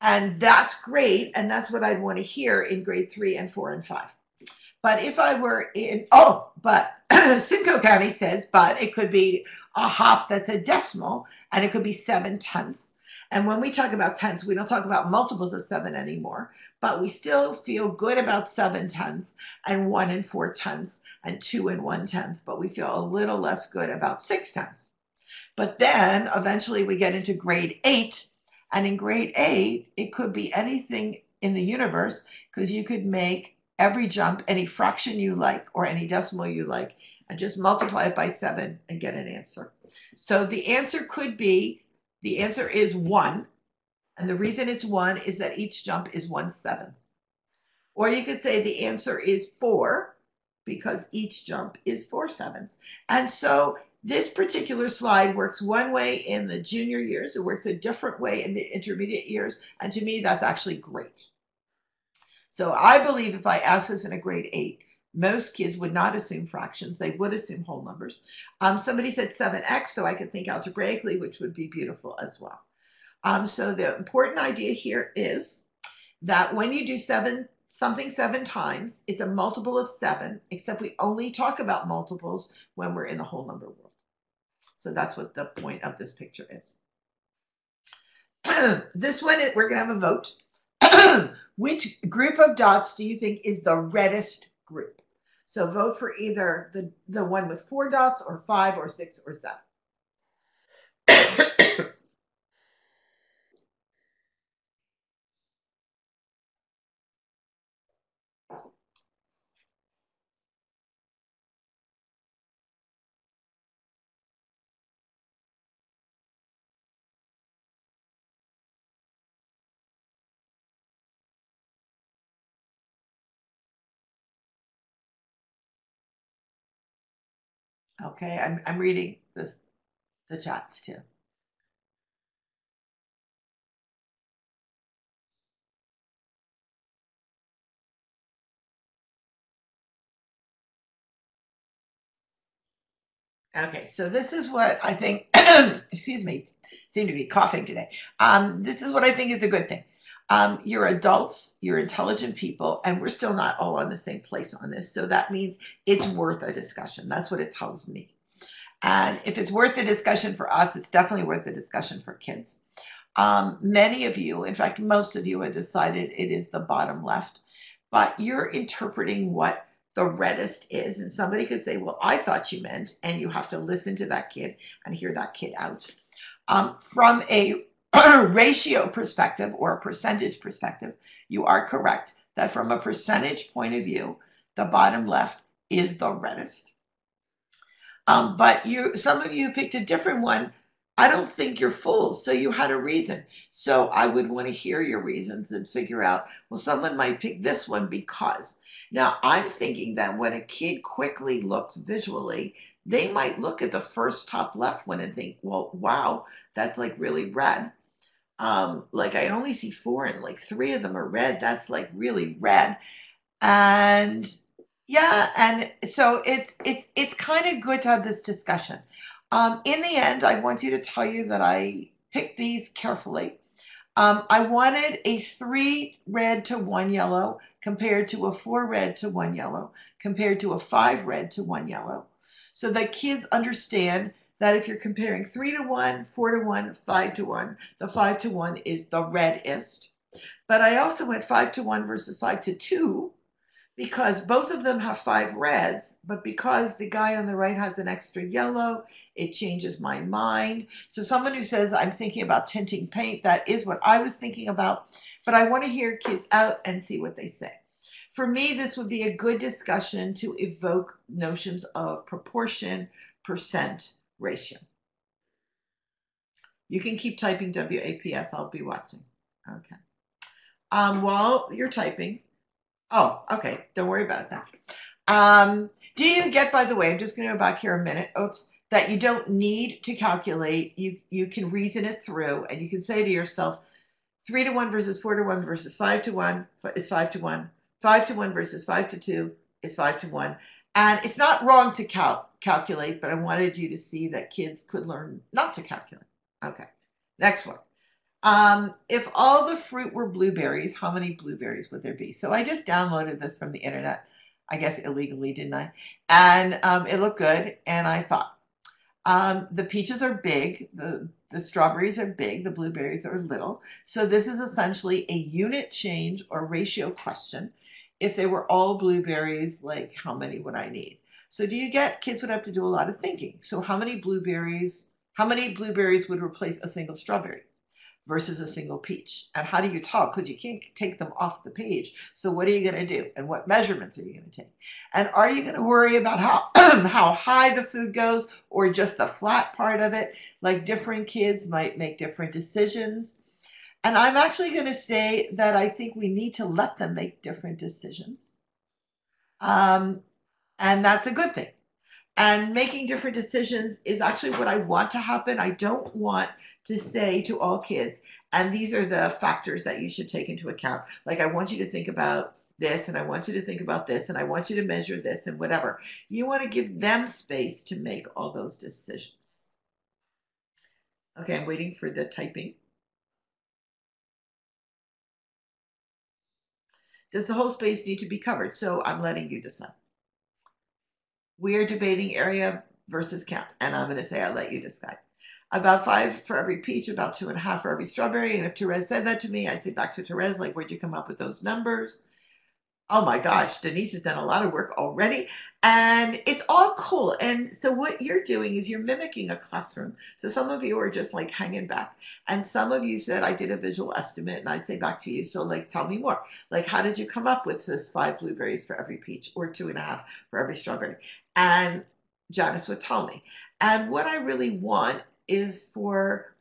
And that's great. And that's what I'd want to hear in grade three and four and five. But if I were in, oh, but Simcoe County says, but it could be a hop that's a decimal and it could be seven tenths and when we talk about tenths, we don't talk about multiples of seven anymore, but we still feel good about seven tenths and one and four tenths and two and one tenth, but we feel a little less good about six tenths. But then eventually we get into grade eight, and in grade eight, it could be anything in the universe because you could make every jump any fraction you like or any decimal you like and just multiply it by seven and get an answer. So the answer could be the answer is one. And the reason it's one is that each jump is one seventh. Or you could say the answer is four because each jump is four sevenths. And so this particular slide works one way in the junior years, it works a different way in the intermediate years. And to me, that's actually great. So I believe if I ask this in a grade eight, most kids would not assume fractions. They would assume whole numbers. Um, somebody said 7x, so I could think algebraically, which would be beautiful as well. Um, so the important idea here is that when you do seven something seven times, it's a multiple of seven, except we only talk about multiples when we're in the whole number world. So that's what the point of this picture is. this one, we're going to have a vote. Which group of dots do you think is the reddest group? So vote for either the, the one with four dots or five or six or seven. Okay, I'm, I'm reading this, the chats too. Okay, so this is what I think, excuse me, seem to be coughing today. Um, this is what I think is a good thing. Um, you're adults, you're intelligent people, and we're still not all on the same place on this. So that means it's worth a discussion. That's what it tells me. And if it's worth a discussion for us, it's definitely worth a discussion for kids. Um, many of you, in fact, most of you have decided it is the bottom left, but you're interpreting what the reddest is. And somebody could say, well, I thought you meant, and you have to listen to that kid and hear that kid out. Um, from a ratio perspective or a percentage perspective, you are correct that from a percentage point of view, the bottom left is the reddest. Um, but you, some of you picked a different one. I don't think you're fools, so you had a reason. So I would want to hear your reasons and figure out, well, someone might pick this one because. Now, I'm thinking that when a kid quickly looks visually, they might look at the first top left one and think, well, wow, that's like really red. Um, like I only see four and like three of them are red. That's like really red. And yeah, and so it's it's it's kind of good to have this discussion. Um, in the end, I want you to tell you that I picked these carefully. Um, I wanted a three red to one yellow compared to a four red to one yellow compared to a five red to one yellow, so that kids understand that if you're comparing three to one, four to one, five to one, the five to one is the reddest. But I also went five to one versus five to two because both of them have five reds, but because the guy on the right has an extra yellow, it changes my mind. So someone who says, I'm thinking about tinting paint, that is what I was thinking about, but I want to hear kids out and see what they say. For me, this would be a good discussion to evoke notions of proportion, percent, ratio. You can keep typing WAPS. I'll be watching. Okay. Um, while you're typing, oh, okay. Don't worry about that. Um, do you get, by the way, I'm just going to go back here a minute. Oops. That you don't need to calculate. You you can reason it through, and you can say to yourself, three to one versus four to one versus five to one is five to one. Five to one versus five to two is five to one. And it's not wrong to cal- calculate, but I wanted you to see that kids could learn not to calculate. Okay, next one. Um, if all the fruit were blueberries, how many blueberries would there be? So I just downloaded this from the internet, I guess illegally, didn't I? And um, it looked good, and I thought, um, the peaches are big, the, the strawberries are big, the blueberries are little. So this is essentially a unit change or ratio question if they were all blueberries, like how many would I need? So do you get kids would have to do a lot of thinking. So how many blueberries, how many blueberries would replace a single strawberry? versus a single peach. And how do you talk? Because you can't take them off the page. So what are you going to do? And what measurements are you going to take? And are you going to worry about how how high the food goes or just the flat part of it? Like different kids might make different decisions. And I'm actually going to say that I think we need to let them make different decisions. Um, and that's a good thing. And making different decisions is actually what I want to happen. I don't want to say to all kids, and these are the factors that you should take into account. Like, I want you to think about this, and I want you to think about this, and I want you to measure this, and whatever. You want to give them space to make all those decisions. Okay, I'm waiting for the typing. Does the whole space need to be covered? So I'm letting you decide. We are debating area versus count, and I'm going to say I'll let you decide. About five for every peach, about two and a half for every strawberry. And if Therese said that to me, I'd say to Therese, like, where'd you come up with those numbers? Oh my gosh, Denise has done a lot of work already. And it's all cool. And so what you're doing is you're mimicking a classroom. So some of you are just like hanging back. And some of you said, I did a visual estimate. And I'd say back to you, so like, tell me more. Like, how did you come up with this five blueberries for every peach or two and a half for every strawberry? And Janice would tell me. And what I really want is for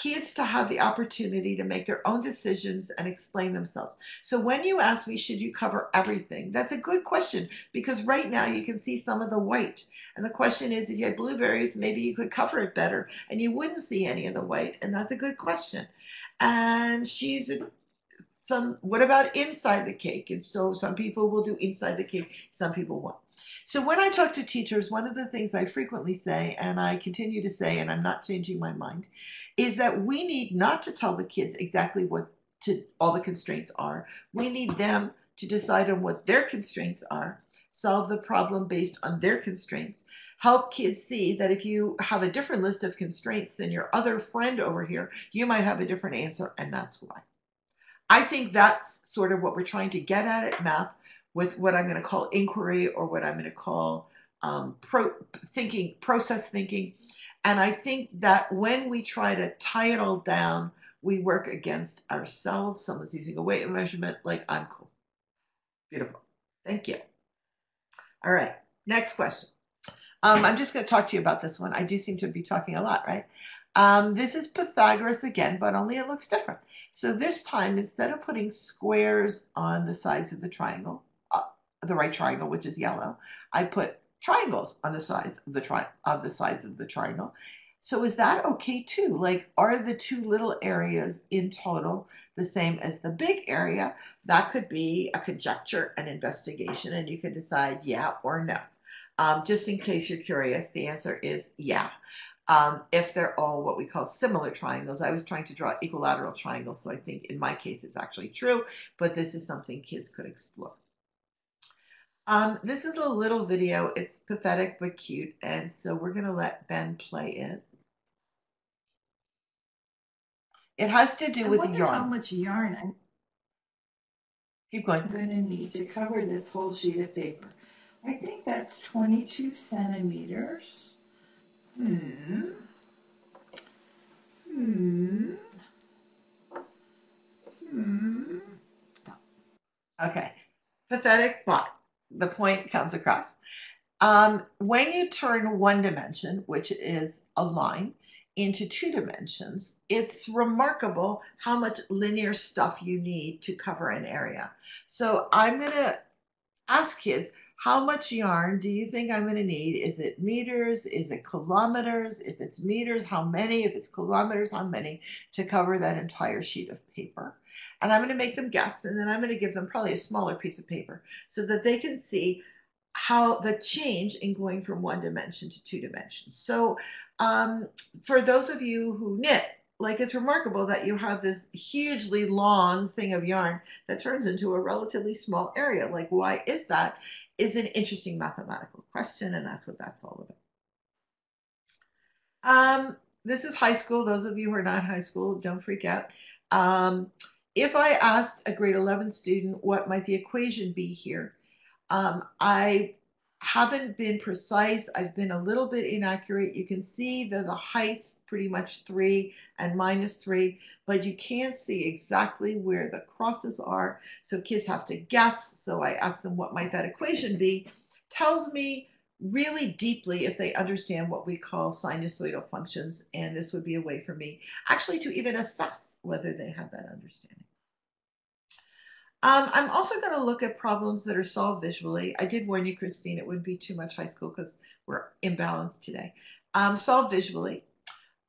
kids to have the opportunity to make their own decisions and explain themselves. So when you ask me, should you cover everything? That's a good question because right now you can see some of the white. And the question is, if you had blueberries, maybe you could cover it better and you wouldn't see any of the white. And that's a good question. And she's a some, what about inside the cake? And so some people will do inside the cake, some people won't. So when I talk to teachers, one of the things I frequently say, and I continue to say, and I'm not changing my mind, is that we need not to tell the kids exactly what to, all the constraints are. We need them to decide on what their constraints are, solve the problem based on their constraints, help kids see that if you have a different list of constraints than your other friend over here, you might have a different answer, and that's why. I think that's sort of what we're trying to get at at math with what I'm going to call inquiry or what I'm going to call um, pro thinking, process thinking. And I think that when we try to tie it all down, we work against ourselves. Someone's using a weight measurement, like I'm cool. Beautiful. Thank you. All right, next question. Um, I'm just going to talk to you about this one. I do seem to be talking a lot, right? Um, this is Pythagoras again, but only it looks different. So this time, instead of putting squares on the sides of the triangle, the right triangle, which is yellow. I put triangles on the sides of the tri- of the sides of the triangle. So is that okay too? Like, are the two little areas in total the same as the big area? That could be a conjecture, an investigation, and you can decide yeah or no. Um, just in case you're curious, the answer is yeah. Um, if they're all what we call similar triangles. I was trying to draw equilateral triangles, so I think in my case it's actually true, but this is something kids could explore. Um, this is a little video. It's pathetic but cute. And so we're going to let Ben play it. It has to do I with yarn. how much yarn I'm Keep going. I'm going to need to cover this whole sheet of paper. I think that's 22 centimeters. Hmm. Hmm. Hmm. Okay. Pathetic but the point comes across. Um, when you turn one dimension, which is a line, into two dimensions, it's remarkable how much linear stuff you need to cover an area. So I'm going to ask kids, how much yarn do you think I'm going to need? Is it meters? Is it kilometers? If it's meters, how many? If it's kilometers, how many to cover that entire sheet of paper? and I'm going to make them guess, and then I'm going to give them probably a smaller piece of paper so that they can see how the change in going from one dimension to two dimensions. So um, for those of you who knit, like it's remarkable that you have this hugely long thing of yarn that turns into a relatively small area. Like why is that? Is an interesting mathematical question, and that's what that's all about. Um, this is high school. Those of you who are not high school, don't freak out. Um, if I asked a grade 11 student what might the equation be here, um, I haven't been precise. I've been a little bit inaccurate. You can see that the height's pretty much three and minus three, but you can't see exactly where the crosses are. So kids have to guess. So I ask them what might that equation be. Tells me really deeply if they understand what we call sinusoidal functions. And this would be a way for me actually to even assess whether they have that understanding. Um, I'm also going to look at problems that are solved visually. I did warn you, Christine, it wouldn't be too much high school because we're imbalanced today. Um, solved visually.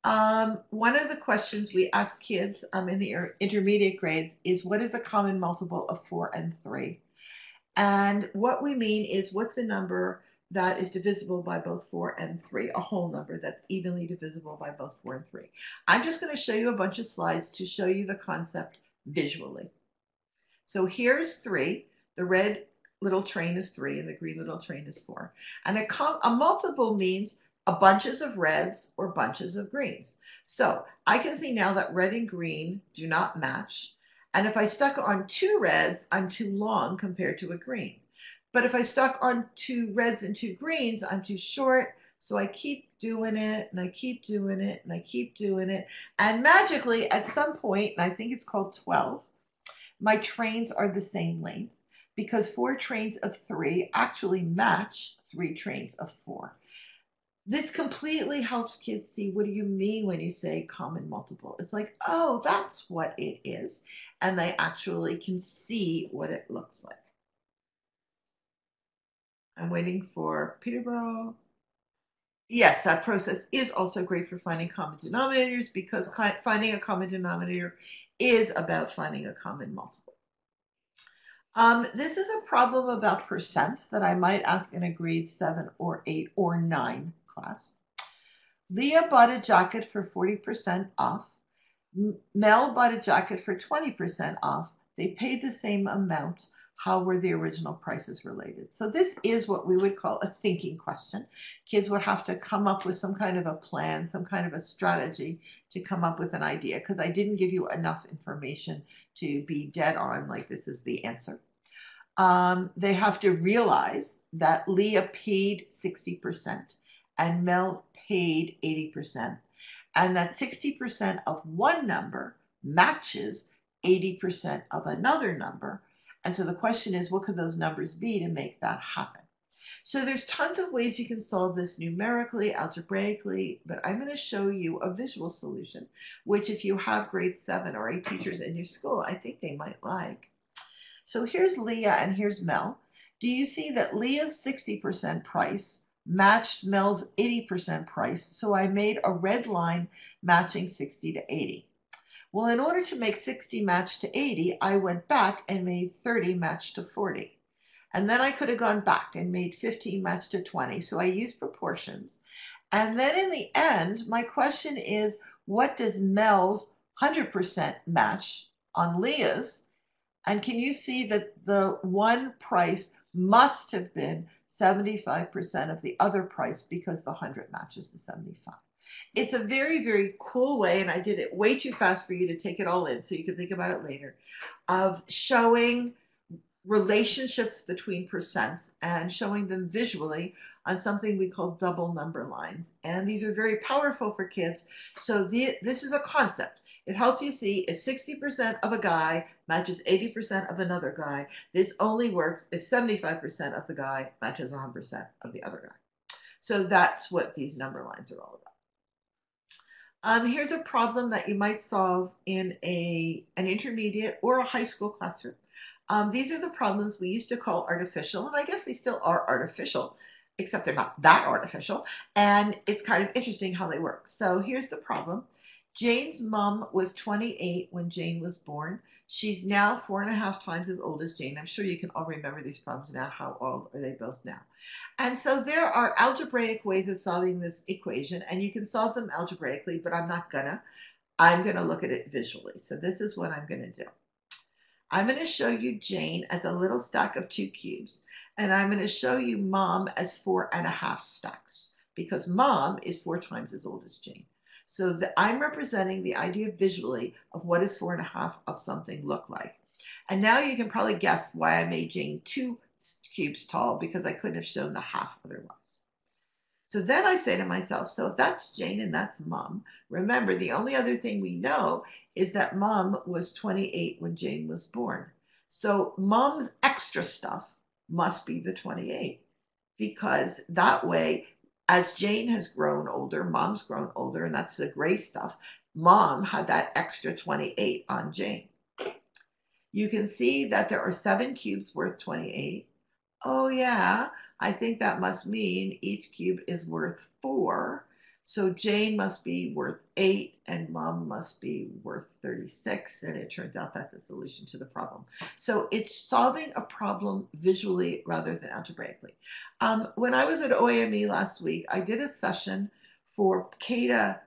Um, one of the questions we ask kids um, in the intermediate grades is what is a common multiple of 4 and 3? And what we mean is what's a number that is divisible by both 4 and 3, a whole number that's evenly divisible by both 4 and 3. I'm just going to show you a bunch of slides to show you the concept visually. So here's 3. The red little train is 3 and the green little train is 4. And a, a multiple means a bunches of reds or bunches of greens. So I can see now that red and green do not match. And if I stuck on two reds, I'm too long compared to a green. But if I stuck on two reds and two greens, I'm too short. So I keep doing it and I keep doing it and I keep doing it. And magically, at some point, and I think it's called 12, my trains are the same length because four trains of three actually match three trains of four. This completely helps kids see what do you mean when you say common multiple. It's like, oh, that's what it is. And they actually can see what it looks like. I'm waiting for Peterborough. Yes, that process is also great for finding common denominators because finding a common denominator is about finding a common multiple. Um, this is a problem about percents that I might ask in a grade 7 or 8 or 9 class. Leah bought a jacket for 40% off. Mel bought a jacket for 20% off. They paid the same amount how were the original prices related? So this is what we would call a thinking question. Kids would have to come up with some kind of a plan, some kind of a strategy to come up with an idea because I didn't give you enough information to be dead on like this is the answer. Um, they have to realize that Leah paid 60% and Mel paid 80%, and that 60% of one number matches 80% of another number and so the question is, what could those numbers be to make that happen? So there's tons of ways you can solve this numerically, algebraically, but I'm going to show you a visual solution, which if you have grade seven or eight teachers in your school, I think they might like. So here's Leah and here's Mel. Do you see that Leah's 60% price matched Mel's 80% price? So I made a red line matching 60 to 80. Well, in order to make 60 match to 80, I went back and made 30 match to 40. And then I could have gone back and made 15 match to 20. So I used proportions. And then in the end, my question is, what does Mel's 100% match on Leah's? And can you see that the one price must have been 75% of the other price because the 100 matches the 75? It's a very, very cool way, and I did it way too fast for you to take it all in, so you can think about it later, of showing relationships between percents and showing them visually on something we call double number lines. And these are very powerful for kids. So the, this is a concept. It helps you see if 60% of a guy matches 80% of another guy, this only works if 75% of the guy matches 100% of the other guy. So that's what these number lines are all about. Um, here's a problem that you might solve in a, an intermediate or a high school classroom. Um, these are the problems we used to call artificial, and I guess they still are artificial, except they're not that artificial. And it's kind of interesting how they work. So here's the problem. Jane's mom was 28 when Jane was born. She's now four and a half times as old as Jane. I'm sure you can all remember these problems now. How old are they both now? And so there are algebraic ways of solving this equation, and you can solve them algebraically, but I'm not gonna. I'm gonna look at it visually. So this is what I'm gonna do. I'm gonna show you Jane as a little stack of two cubes, and I'm gonna show you mom as four and a half stacks, because mom is four times as old as Jane. So I'm representing the idea visually of what does four and a half of something look like. And now you can probably guess why I made Jane two cubes tall because I couldn't have shown the half otherwise. So then I say to myself, so if that's Jane and that's mom, remember the only other thing we know is that mom was 28 when Jane was born. So mom's extra stuff must be the 28 because that way, as Jane has grown older, mom's grown older, and that's the gray stuff. Mom had that extra 28 on Jane. You can see that there are seven cubes worth 28. Oh, yeah, I think that must mean each cube is worth four. So Jane must be worth eight and mom must be worth 36. And it turns out that's a solution to the problem. So it's solving a problem visually rather than algebraically. Um, when I was at OAME last week, I did a session for to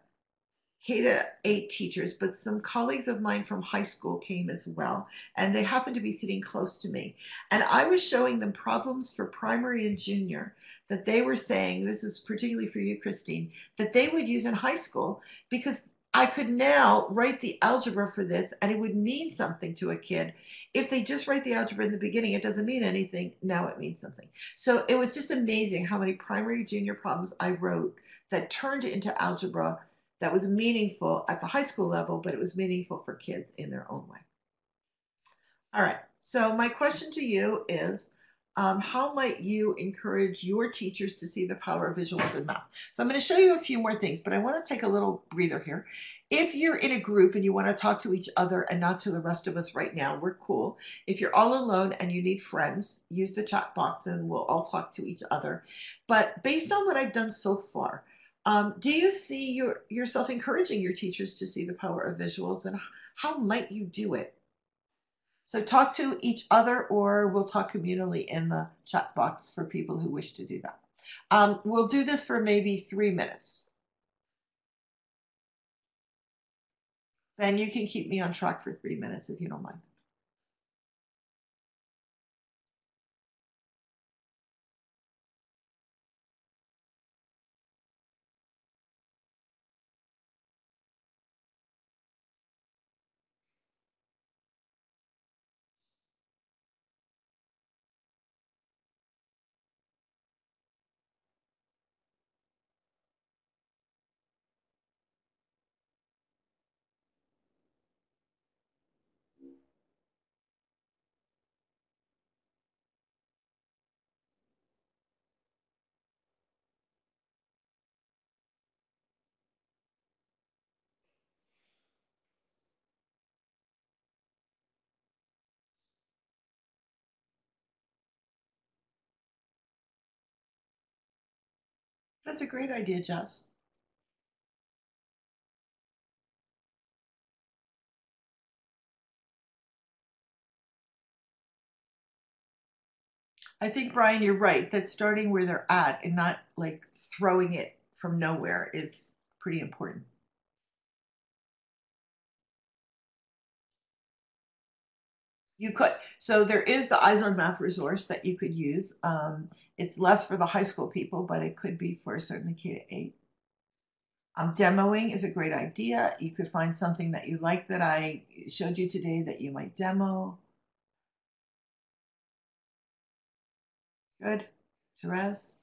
K to eight teachers, but some colleagues of mine from high school came as well, and they happened to be sitting close to me. And I was showing them problems for primary and junior that they were saying, this is particularly for you, Christine, that they would use in high school because I could now write the algebra for this and it would mean something to a kid. If they just write the algebra in the beginning, it doesn't mean anything. Now it means something. So it was just amazing how many primary junior problems I wrote that turned into algebra that was meaningful at the high school level, but it was meaningful for kids in their own way. All right, so my question to you is um, how might you encourage your teachers to see the power of visuals in math? So I'm going to show you a few more things, but I want to take a little breather here. If you're in a group and you want to talk to each other and not to the rest of us right now, we're cool. If you're all alone and you need friends, use the chat box and we'll all talk to each other. But based on what I've done so far, um, do you see your, yourself encouraging your teachers to see the power of visuals and how might you do it? So talk to each other or we'll talk communally in the chat box for people who wish to do that. Um, we'll do this for maybe three minutes. Then you can keep me on track for three minutes if you don't mind. That's a great idea, Jess. I think, Brian, you're right that starting where they're at and not like throwing it from nowhere is pretty important. You could. So there is the Eyes on Math resource that you could use. Um, it's less for the high school people, but it could be for certainly K to 8. Um, demoing is a great idea. You could find something that you like that I showed you today that you might demo. Good. Therese?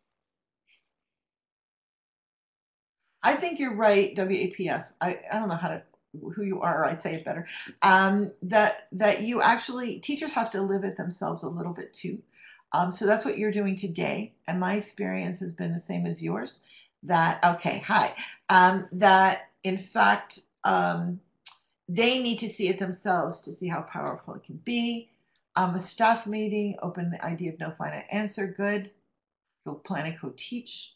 I think you're right, WAPS. I, I don't know how to who you are, I'd say it better. Um, that that you actually teachers have to live it themselves a little bit too. Um, so that's what you're doing today, and my experience has been the same as yours. That okay, hi. Um, that in fact um, they need to see it themselves to see how powerful it can be. Um, a staff meeting, open the idea of no finite answer, good. Go plan and co-teach.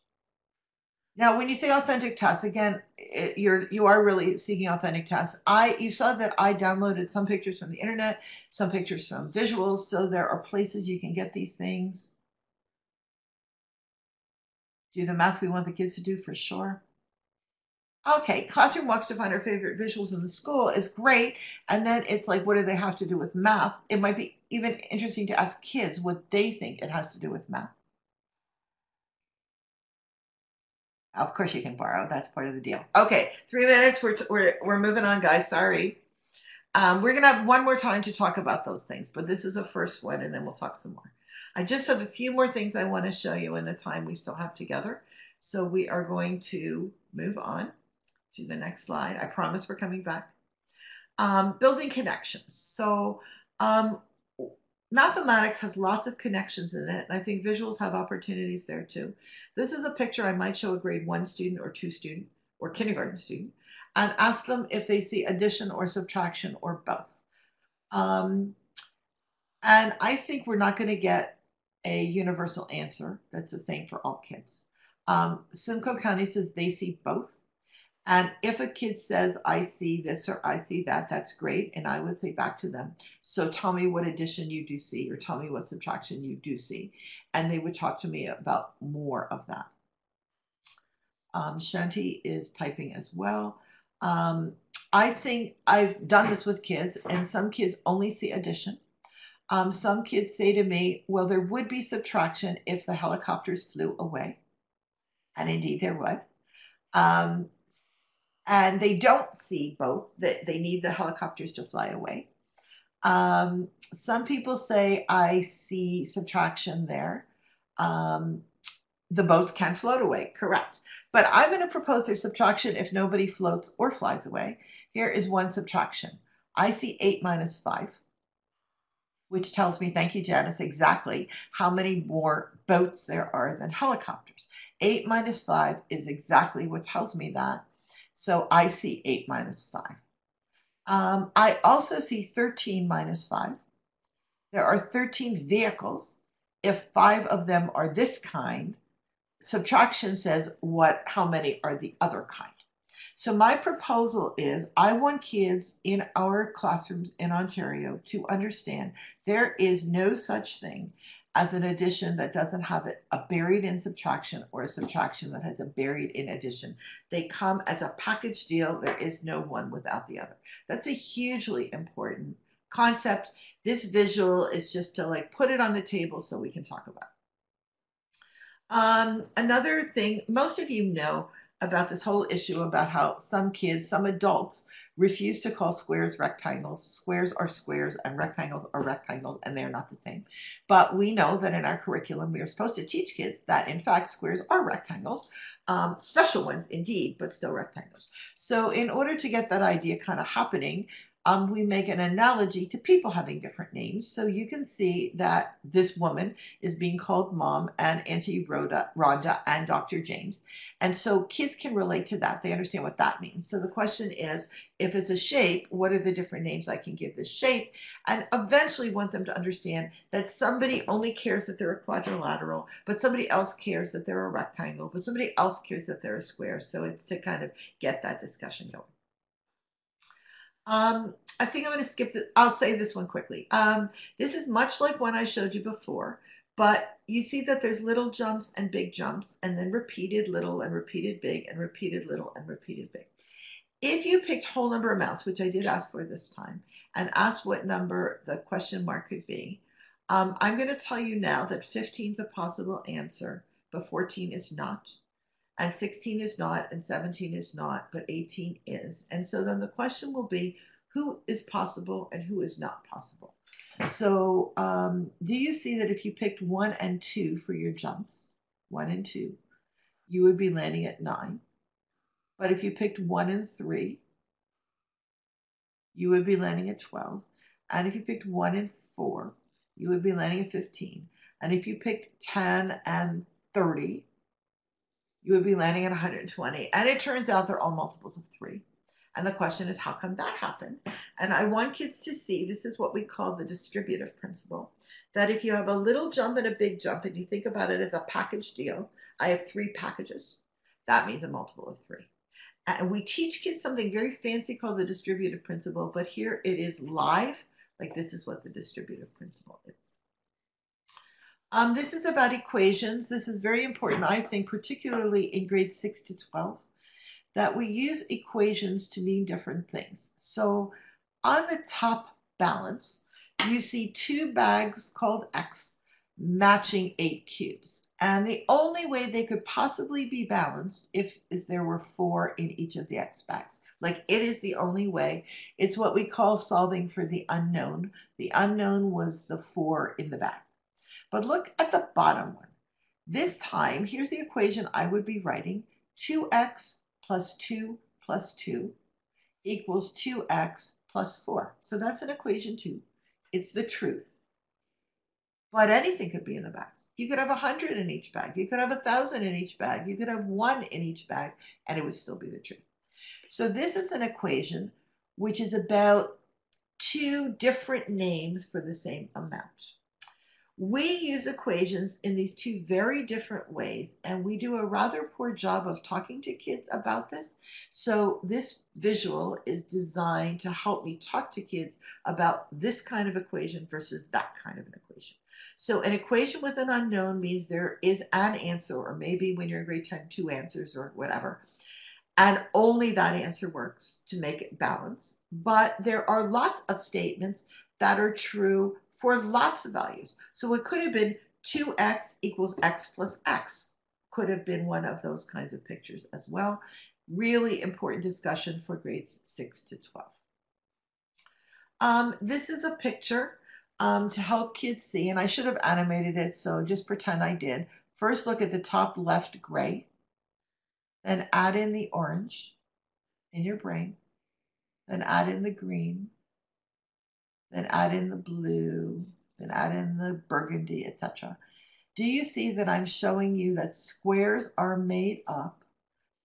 Now, when you say authentic tests, again, it, you're you are really seeking authentic tests. I you saw that I downloaded some pictures from the internet, some pictures from visuals, so there are places you can get these things. Do the math we want the kids to do for sure. Okay, classroom walks to find our favorite visuals in the school is great. And then it's like, what do they have to do with math? It might be even interesting to ask kids what they think it has to do with math. Of course you can borrow. That's part of the deal. Okay, three minutes. We're, we're, we're moving on, guys. Sorry. Um, we're going to have one more time to talk about those things, but this is a first one, and then we'll talk some more. I just have a few more things I want to show you in the time we still have together. So we are going to move on to the next slide. I promise we're coming back. Um, building connections. So um, mathematics has lots of connections in it, and I think visuals have opportunities there too. This is a picture I might show a grade one student or two student or kindergarten student and ask them if they see addition or subtraction or both. Um, and I think we're not going to get a universal answer that's the same for all kids. Um, Simcoe County says they see both. And if a kid says, I see this or I see that, that's great. And I would say back to them, so tell me what addition you do see or tell me what subtraction you do see. And they would talk to me about more of that. Um, Shanti is typing as well. Um, I think I've done this with kids, and some kids only see addition. Um, some kids say to me, well, there would be subtraction if the helicopters flew away. And indeed, there would. Um, and they don't see both, that they need the helicopters to fly away. Um, some people say, I see subtraction there. Um, the boats can float away, correct. But I'm going to propose their subtraction if nobody floats or flies away. Here is one subtraction. I see 8 minus 5, which tells me, thank you, Janice, exactly how many more boats there are than helicopters. 8 minus 5 is exactly what tells me that. So I see 8 minus 5. Um, I also see 13 minus 5. There are 13 vehicles. If five of them are this kind, subtraction says what how many are the other kind. So my proposal is I want kids in our classrooms in Ontario to understand there is no such thing as an addition that doesn't have a buried in subtraction or a subtraction that has a buried in addition. They come as a package deal. There is no one without the other. That's a hugely important concept. This visual is just to like put it on the table so we can talk about it. Um, another thing, most of you know about this whole issue about how some kids, some adults refuse to call squares rectangles. Squares are squares and rectangles are rectangles and they're not the same. But we know that in our curriculum, we are supposed to teach kids that in fact squares are rectangles, um, special ones indeed, but still rectangles. So in order to get that idea kind of happening, um, we make an analogy to people having different names. So you can see that this woman is being called mom and Auntie Rhoda, Rhonda and Dr. James. And so kids can relate to that. They understand what that means. So the question is, if it's a shape, what are the different names I can give this shape? And eventually want them to understand that somebody only cares that they're a quadrilateral, but somebody else cares that they're a rectangle, but somebody else cares that they're a square. So it's to kind of get that discussion going. Um, I think I'm going to skip this. I'll say this one quickly. Um, this is much like one I showed you before, but you see that there's little jumps and big jumps, and then repeated little and repeated big and repeated little and repeated big. If you picked whole number amounts, which I did ask for this time, and asked what number the question mark could be, um, I'm going to tell you now that 15 is a possible answer, but 14 is not and 16 is not, and 17 is not, but 18 is. And so then the question will be who is possible and who is not possible. So um, do you see that if you picked one and two for your jumps, one and two, you would be landing at nine. But if you picked one and three, you would be landing at 12. And if you picked one and four, you would be landing at 15. And if you picked 10 and 30, you would be landing at 120. And it turns out they're all multiples of three. And the question is, how come that happened? And I want kids to see this is what we call the distributive principle. That if you have a little jump and a big jump, and you think about it as a package deal, I have three packages. That means a multiple of three. And we teach kids something very fancy called the distributive principle, but here it is live. Like this is what the distributive principle is. Um, this is about equations. This is very important, I think, particularly in grade 6 to 12, that we use equations to mean different things. So on the top balance, you see two bags called X matching eight cubes. And the only way they could possibly be balanced if is there were four in each of the X bags. Like it is the only way. It's what we call solving for the unknown. The unknown was the four in the bag. But look at the bottom one. This time, here's the equation I would be writing. 2x plus 2 plus 2 equals 2x plus 4. So that's an equation 2. It's the truth. But anything could be in the bags. You could have a hundred in each bag. You could have a thousand in each bag. You could have one in each bag, and it would still be the truth. So this is an equation which is about two different names for the same amount. We use equations in these two very different ways, and we do a rather poor job of talking to kids about this. So, this visual is designed to help me talk to kids about this kind of equation versus that kind of an equation. So, an equation with an unknown means there is an answer, or maybe when you're in grade 10, two answers or whatever. And only that answer works to make it balance. But there are lots of statements that are true for lots of values. So it could have been 2x equals x plus x. Could have been one of those kinds of pictures as well. Really important discussion for grades 6 to 12. Um, this is a picture um, to help kids see, and I should have animated it, so just pretend I did. First, look at the top left gray, then add in the orange in your brain, then add in the green, then add in the blue, then add in the burgundy, etc. Do you see that I'm showing you that squares are made up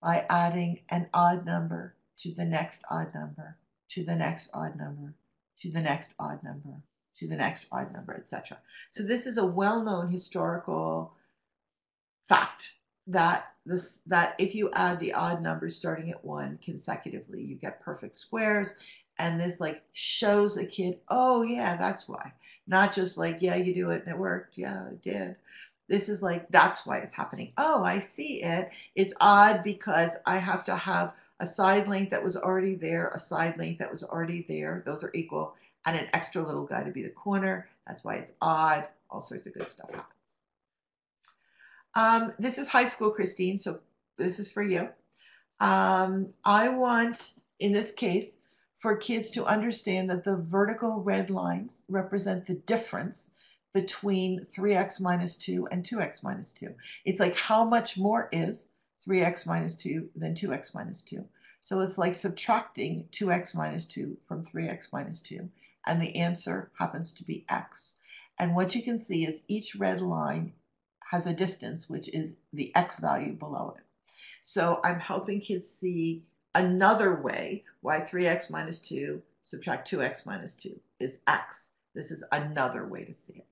by adding an odd number to the next odd number, to the next odd number, to the next odd number, to the next odd number, etc. So this is a well-known historical fact that this that if you add the odd numbers starting at one consecutively, you get perfect squares and this like shows a kid, oh yeah, that's why. Not just like, yeah, you do it and it worked. Yeah, it did. This is like, that's why it's happening. Oh, I see it. It's odd because I have to have a side length that was already there, a side length that was already there. Those are equal, and an extra little guy to be the corner. That's why it's odd. All sorts of good stuff happens. Um, this is high school, Christine, so this is for you. Um, I want, in this case, for kids to understand that the vertical red lines represent the difference between 3x minus 2 and 2x minus 2. It's like how much more is 3x minus 2 than 2x minus 2. So it's like subtracting 2x minus 2 from 3x minus 2. And the answer happens to be x. And what you can see is each red line has a distance, which is the x value below it. So I'm helping kids see another way why 3x minus 2 subtract 2x minus 2 is x. This is another way to see it.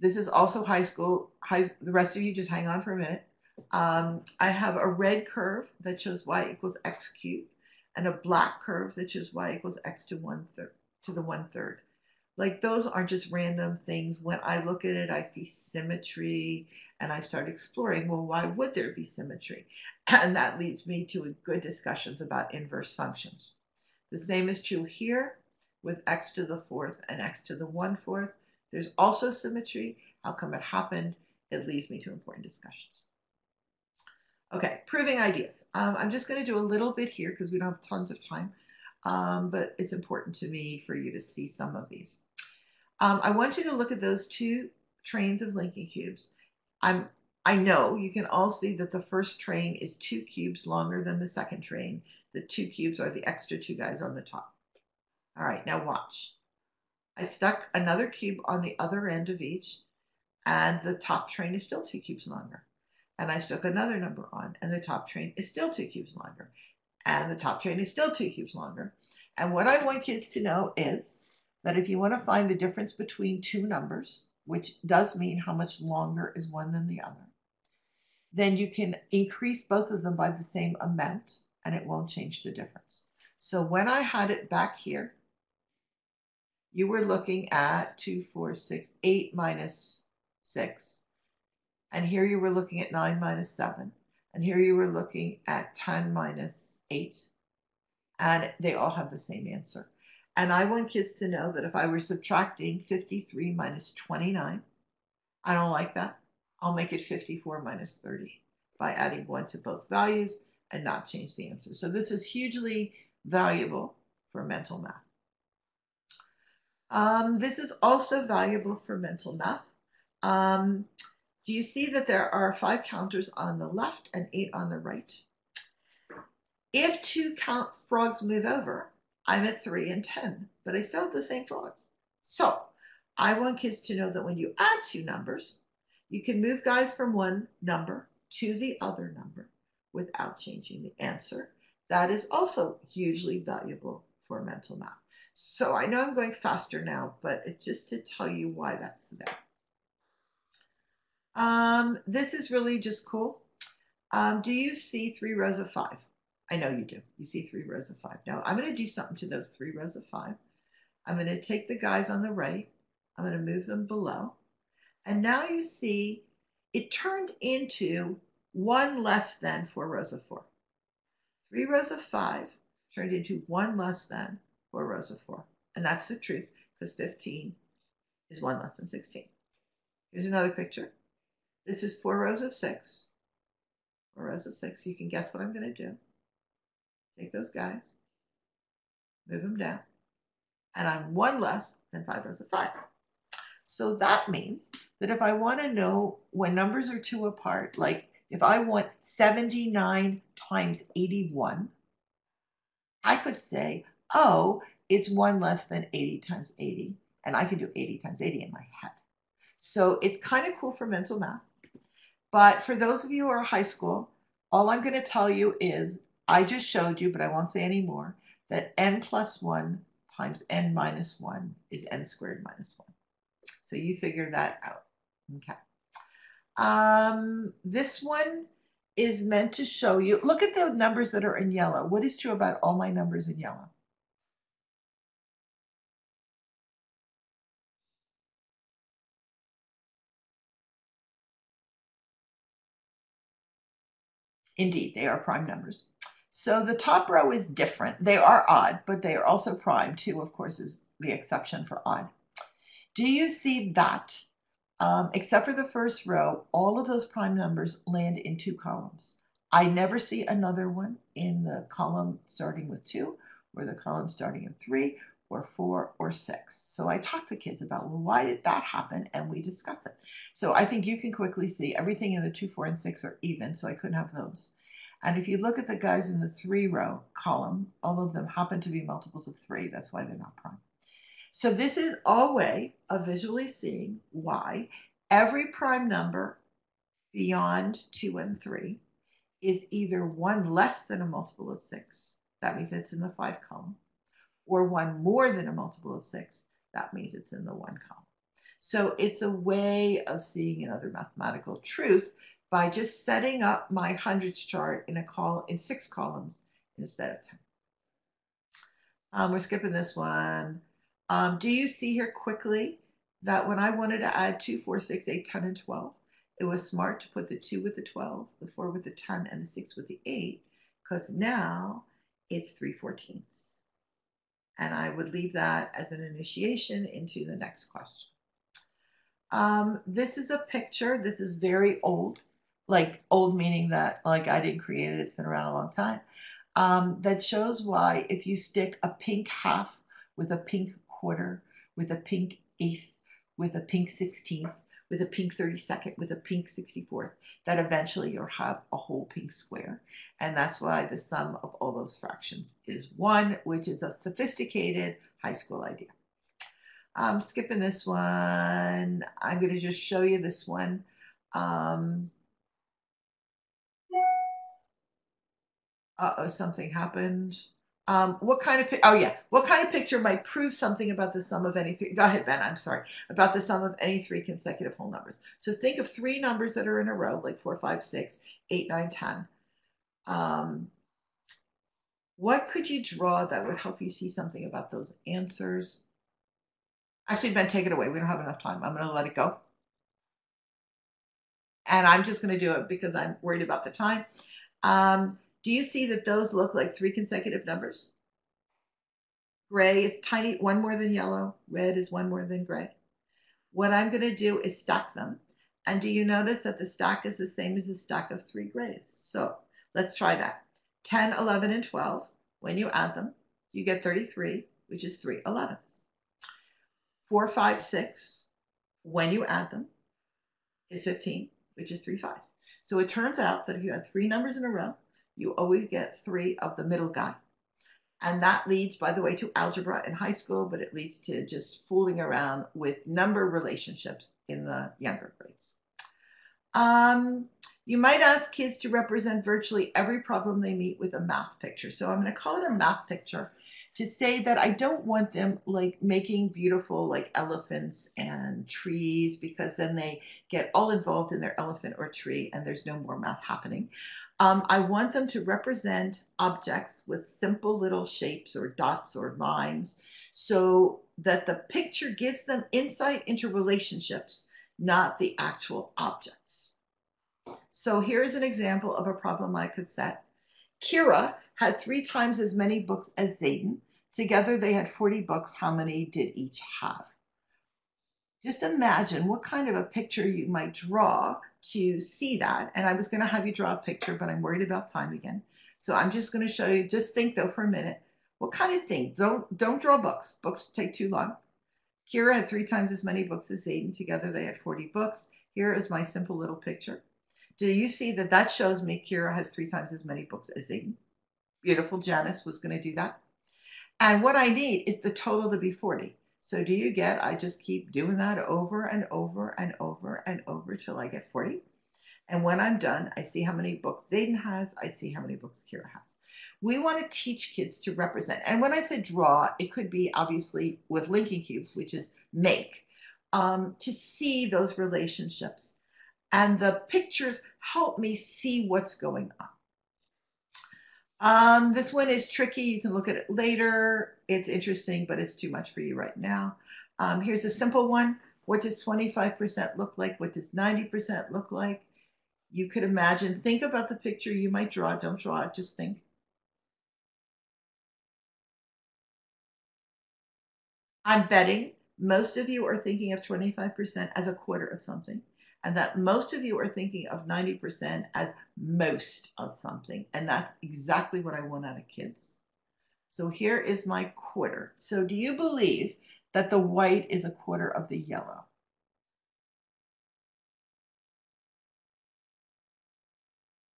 This is also high school. High, the rest of you just hang on for a minute. Um, I have a red curve that shows y equals x cubed and a black curve that shows y equals x to one third to the one third. Like those aren't just random things. When I look at it, I see symmetry and I start exploring, well, why would there be symmetry? And that leads me to good discussions about inverse functions. The same is true here with x to the fourth and x to the one fourth. There's also symmetry. How come it happened? It leads me to important discussions. Okay, proving ideas. Um, I'm just going to do a little bit here because we don't have tons of time um, but it's important to me for you to see some of these. Um, I want you to look at those two trains of linking cubes. I'm, I know you can all see that the first train is two cubes longer than the second train. The two cubes are the extra two guys on the top. All right, now watch. I stuck another cube on the other end of each, and the top train is still two cubes longer. And I stuck another number on, and the top train is still two cubes longer and the top train is still two cubes longer. And what I want kids to know is that if you want to find the difference between two numbers, which does mean how much longer is one than the other, then you can increase both of them by the same amount and it won't change the difference. So when I had it back here, you were looking at 2, 4, 6, 8 minus 6. And here you were looking at 9 minus 7. And here you were looking at 10 minus 8. And they all have the same answer. And I want kids to know that if I were subtracting 53 minus 29, I don't like that. I'll make it 54 minus 30 by adding 1 to both values and not change the answer. So this is hugely valuable for mental math. Um, this is also valuable for mental math. Um, do you see that there are five counters on the left and eight on the right? If two count frogs move over, I'm at three and 10, but I still have the same frogs. So I want kids to know that when you add two numbers, you can move guys from one number to the other number without changing the answer. That is also hugely valuable for mental math. So I know I'm going faster now, but it's just to tell you why that's there. Um, this is really just cool. Um, do you see three rows of five? I know you do. You see three rows of five. Now I'm going to do something to those three rows of five. I'm going to take the guys on the right. I'm going to move them below. And now you see it turned into one less than four rows of four. Three rows of five turned into one less than four rows of four. And that's the truth because 15 is one less than 16. Here's another picture. This is four rows of six. Four rows of six. You can guess what I'm going to do. Take those guys, move them down, and I'm one less than five rows of five. So that means that if I want to know when numbers are two apart, like if I want 79 times 81, I could say, oh, it's one less than 80 times 80. And I can do 80 times 80 in my head. So it's kind of cool for mental math. But for those of you who are high school, all I'm going to tell you is I just showed you, but I won't say any more, that n plus 1 times n minus 1 is n squared minus 1. So you figure that out. Okay. Um, this one is meant to show you, look at the numbers that are in yellow. What is true about all my numbers in yellow? Indeed, they are prime numbers. So the top row is different. They are odd, but they are also prime. Two, of course, is the exception for odd. Do you see that? Um, except for the first row, all of those prime numbers land in two columns. I never see another one in the column starting with two, or the column starting in three, or four, or six. So I talk to kids about, well, why did that happen? And we discuss it. So I think you can quickly see everything in the two, four, and six are even, so I couldn't have those. And if you look at the guys in the three row column, all of them happen to be multiples of three. That's why they're not prime. So this is a way of visually seeing why every prime number beyond two and three is either one less than a multiple of six. That means it's in the five column or one more than a multiple of six. That means it's in the one column. So it's a way of seeing another mathematical truth by just setting up my hundreds chart in a call in six columns instead of 10. Um, we're skipping this one. Um, do you see here quickly that when I wanted to add 2, 4, 6, 8, 10, and 12, it was smart to put the 2 with the 12, the 4 with the 10, and the 6 with the 8, because now it's 3 14ths. And I would leave that as an initiation into the next question. Um, this is a picture. This is very old like old meaning that like I didn't create it, it's been around a long time. Um, that shows why if you stick a pink half with a pink quarter, with a pink eighth, with a pink sixteenth, with a pink 32nd, with a pink 64th, that eventually you'll have a whole pink square. And that's why the sum of all those fractions is one, which is a sophisticated high school idea. I'm skipping this one. I'm going to just show you this one. Um, uh-oh, something happened. Um, what kind of, oh yeah, what kind of picture might prove something about the sum of any three, go ahead, Ben, I'm sorry, about the sum of any three consecutive whole numbers. So think of three numbers that are in a row, like four, five, six, eight, nine, ten. Um, what could you draw that would help you see something about those answers? Actually, Ben, take it away. We don't have enough time. I'm going to let it go. And I'm just going to do it because I'm worried about the time. Um, do you see that those look like three consecutive numbers? Gray is tiny, one more than yellow. Red is one more than gray. What I'm going to do is stack them. And do you notice that the stack is the same as the stack of three grays? So let's try that. 10, 11, and 12. When you add them, you get 33, which is 3 11ths. four, five, six, when you add them, is 15, which is three fives. So it turns out that if you had three numbers in a row, you always get three of the middle guy. And that leads, by the way, to algebra in high school, but it leads to just fooling around with number relationships in the younger grades. Um, you might ask kids to represent virtually every problem they meet with a math picture. So I'm going to call it a math picture to say that I don't want them like making beautiful like elephants and trees because then they get all involved in their elephant or tree and there's no more math happening. Um, I want them to represent objects with simple little shapes or dots or lines so that the picture gives them insight into relationships, not the actual objects. So here's an example of a problem I could set. Kira had three times as many books as Zayden. Together they had 40 books. How many did each have? Just imagine what kind of a picture you might draw to see that. And I was going to have you draw a picture, but I'm worried about time again. So I'm just going to show you, just think though for a minute, what kind of thing? Don't, don't draw books. Books take too long. Kira had three times as many books as Zayden. Together they had 40 books. Here is my simple little picture. Do you see that that shows me Kira has three times as many books as Zayden? Beautiful Janice was going to do that. And what I need is the total to be 40. So do you get, I just keep doing that over and over and over and over till I get 40. And when I'm done, I see how many books Zayden has. I see how many books Kira has. We want to teach kids to represent. And when I said draw, it could be obviously with linking cubes, which is make, um, to see those relationships. And the pictures help me see what's going on. Um, this one is tricky. You can look at it later. It's interesting, but it's too much for you right now. Um, here's a simple one. What does 25% look like? What does 90% look like? You could imagine, think about the picture you might draw. Don't draw it, just think. I'm betting most of you are thinking of 25% as a quarter of something and that most of you are thinking of 90% as most of something. And that's exactly what I want out of kids. So here is my quarter. So do you believe that the white is a quarter of the yellow?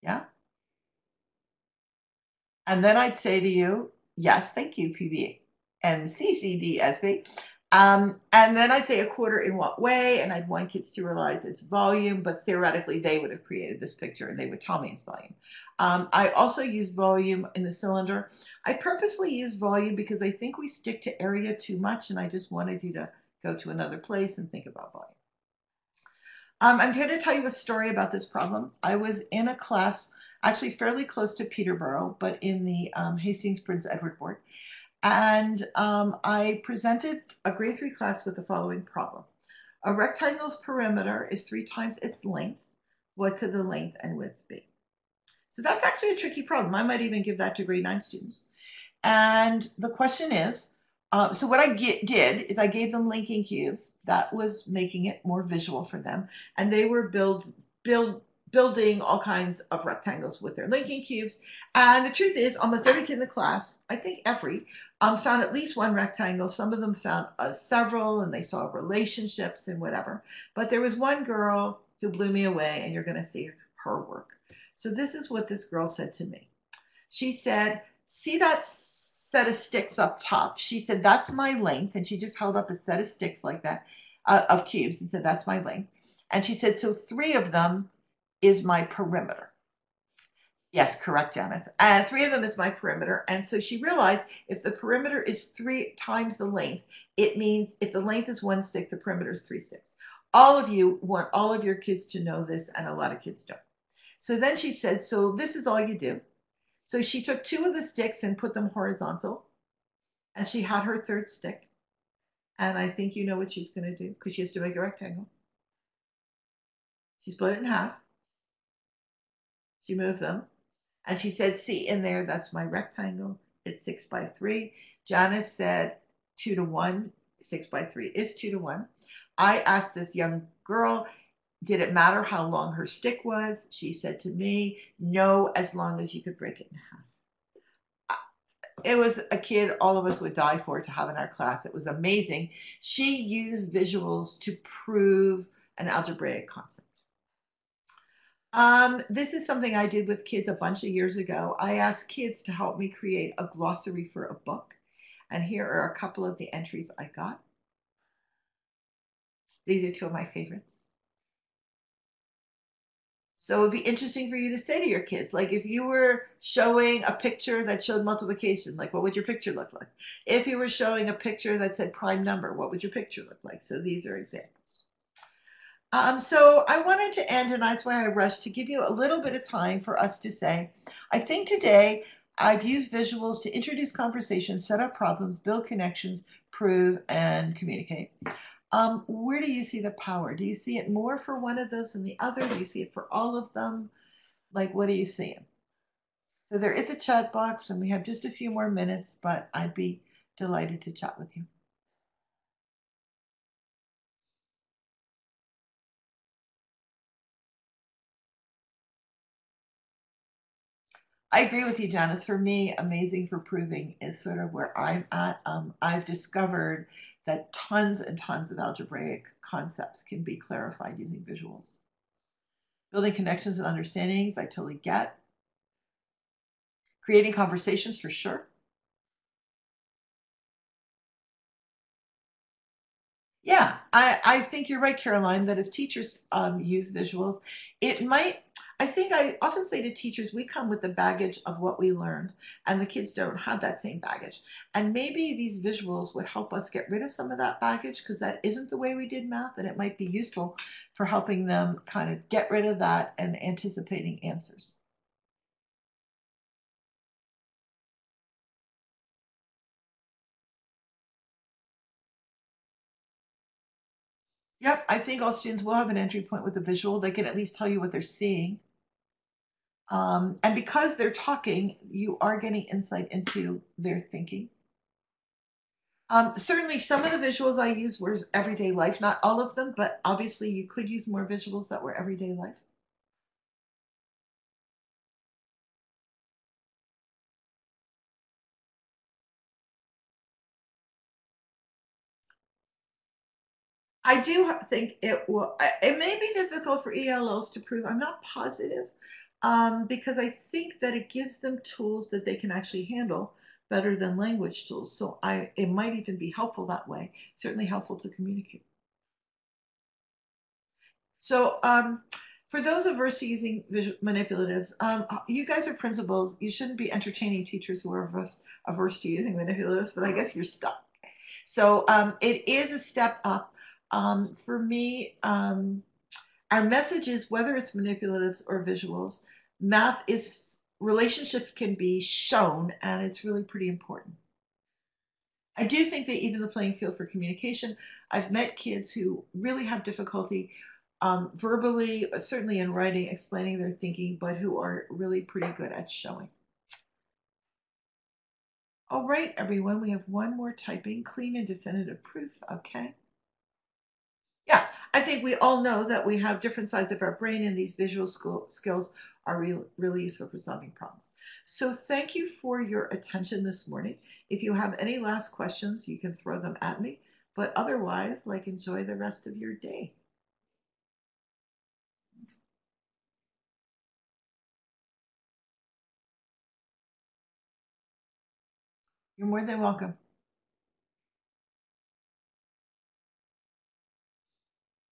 Yeah? And then I'd say to you, yes, thank you, PB and CCDSB. Um, and then I'd say a quarter in what way, and I'd want kids to realize its volume, but theoretically they would have created this picture and they would tell me its volume. Um, I also use volume in the cylinder. I purposely use volume because I think we stick to area too much and I just wanted you to go to another place and think about volume. Um, I'm going to tell you a story about this problem. I was in a class actually fairly close to Peterborough, but in the um, Hastings Prince Edward board. And um, I presented a grade three class with the following problem. A rectangle's perimeter is three times its length. What could the length and width be? So that's actually a tricky problem. I might even give that to grade nine students. And the question is, uh, so what I get, did is I gave them linking cubes. That was making it more visual for them. And they were build, build, building all kinds of rectangles with their linking cubes. And the truth is, almost every kid in the class, I think every, um, found at least one rectangle. Some of them found uh, several and they saw relationships and whatever. But there was one girl who blew me away, and you're going to see her work. So this is what this girl said to me. She said, See that set of sticks up top? She said, That's my length. And she just held up a set of sticks like that, uh, of cubes, and said, That's my length. And she said, So three of them is my perimeter. Yes, correct, Janice. And three of them is my perimeter. And so she realized if the perimeter is three times the length, it means if the length is one stick, the perimeter is three sticks. All of you want all of your kids to know this, and a lot of kids don't. So then she said, So this is all you do. So she took two of the sticks and put them horizontal, and she had her third stick. And I think you know what she's going to do because she has to make a rectangle. She split it in half she moved them. And she said, see in there, that's my rectangle. It's six by three. Janice said two to one. Six by three is two to one. I asked this young girl, did it matter how long her stick was? She said to me, no, as long as you could break it in half. it was a kid all of us would die for to have in our class. It was amazing. She used visuals to prove an algebraic concept. Um, this is something I did with kids a bunch of years ago. I asked kids to help me create a glossary for a book. And here are a couple of the entries I got. These are two of my favorites. So it would be interesting for you to say to your kids, like if you were showing a picture that showed multiplication, like what would your picture look like? If you were showing a picture that said prime number, what would your picture look like? So these are examples. Um, so I wanted to end, and that's why I rushed to give you a little bit of time for us to say, I think today I've used visuals to introduce conversations, set up problems, build connections, prove, and communicate. Um, where do you see the power? Do you see it more for one of those than the other? Do you see it for all of them? Like, what are you seeing? So there is a chat box, and we have just a few more minutes, but I'd be delighted to chat with you. I agree with you, Janice. For me, amazing for proving is sort of where I'm at. Um, I've discovered that tons and tons of algebraic concepts can be clarified using visuals. Building connections and understandings, I totally get. Creating conversations for sure. Yeah, I, I think you're right, Caroline, that if teachers um, use visuals, it might I think I often say to teachers, we come with the baggage of what we learned, and the kids don't have that same baggage. And maybe these visuals would help us get rid of some of that baggage because that isn't the way we did math, and it might be useful for helping them kind of get rid of that and anticipating answers. Yep, I think all students will have an entry point with a visual. They can at least tell you what they're seeing. Um, and because they're talking, you are getting insight into their thinking. Um, certainly, some of the visuals I used were everyday life, not all of them, but obviously you could use more visuals that were everyday life. I do think it will, it may be difficult for ELLs to prove, I'm not positive, um, because I think that it gives them tools that they can actually handle better than language tools. So I, it might even be helpful that way. Certainly helpful to communicate. So um, for those averse to using manipulatives, um, you guys are principals. You shouldn't be entertaining teachers who are averse, averse to using manipulatives, but I guess you're stuck. So um, it is a step up. Um, for me, um, our message is whether it's manipulatives or visuals, math is relationships can be shown, and it's really pretty important. I do think they even the playing field for communication. I've met kids who really have difficulty um, verbally, certainly in writing, explaining their thinking, but who are really pretty good at showing. All right, everyone, we have one more typing, clean and definitive proof, okay? Yeah, I think we all know that we have different sides of our brain and these visual school skills are re really useful for solving problems. So thank you for your attention this morning. If you have any last questions, you can throw them at me. But otherwise, like enjoy the rest of your day. You're more than welcome.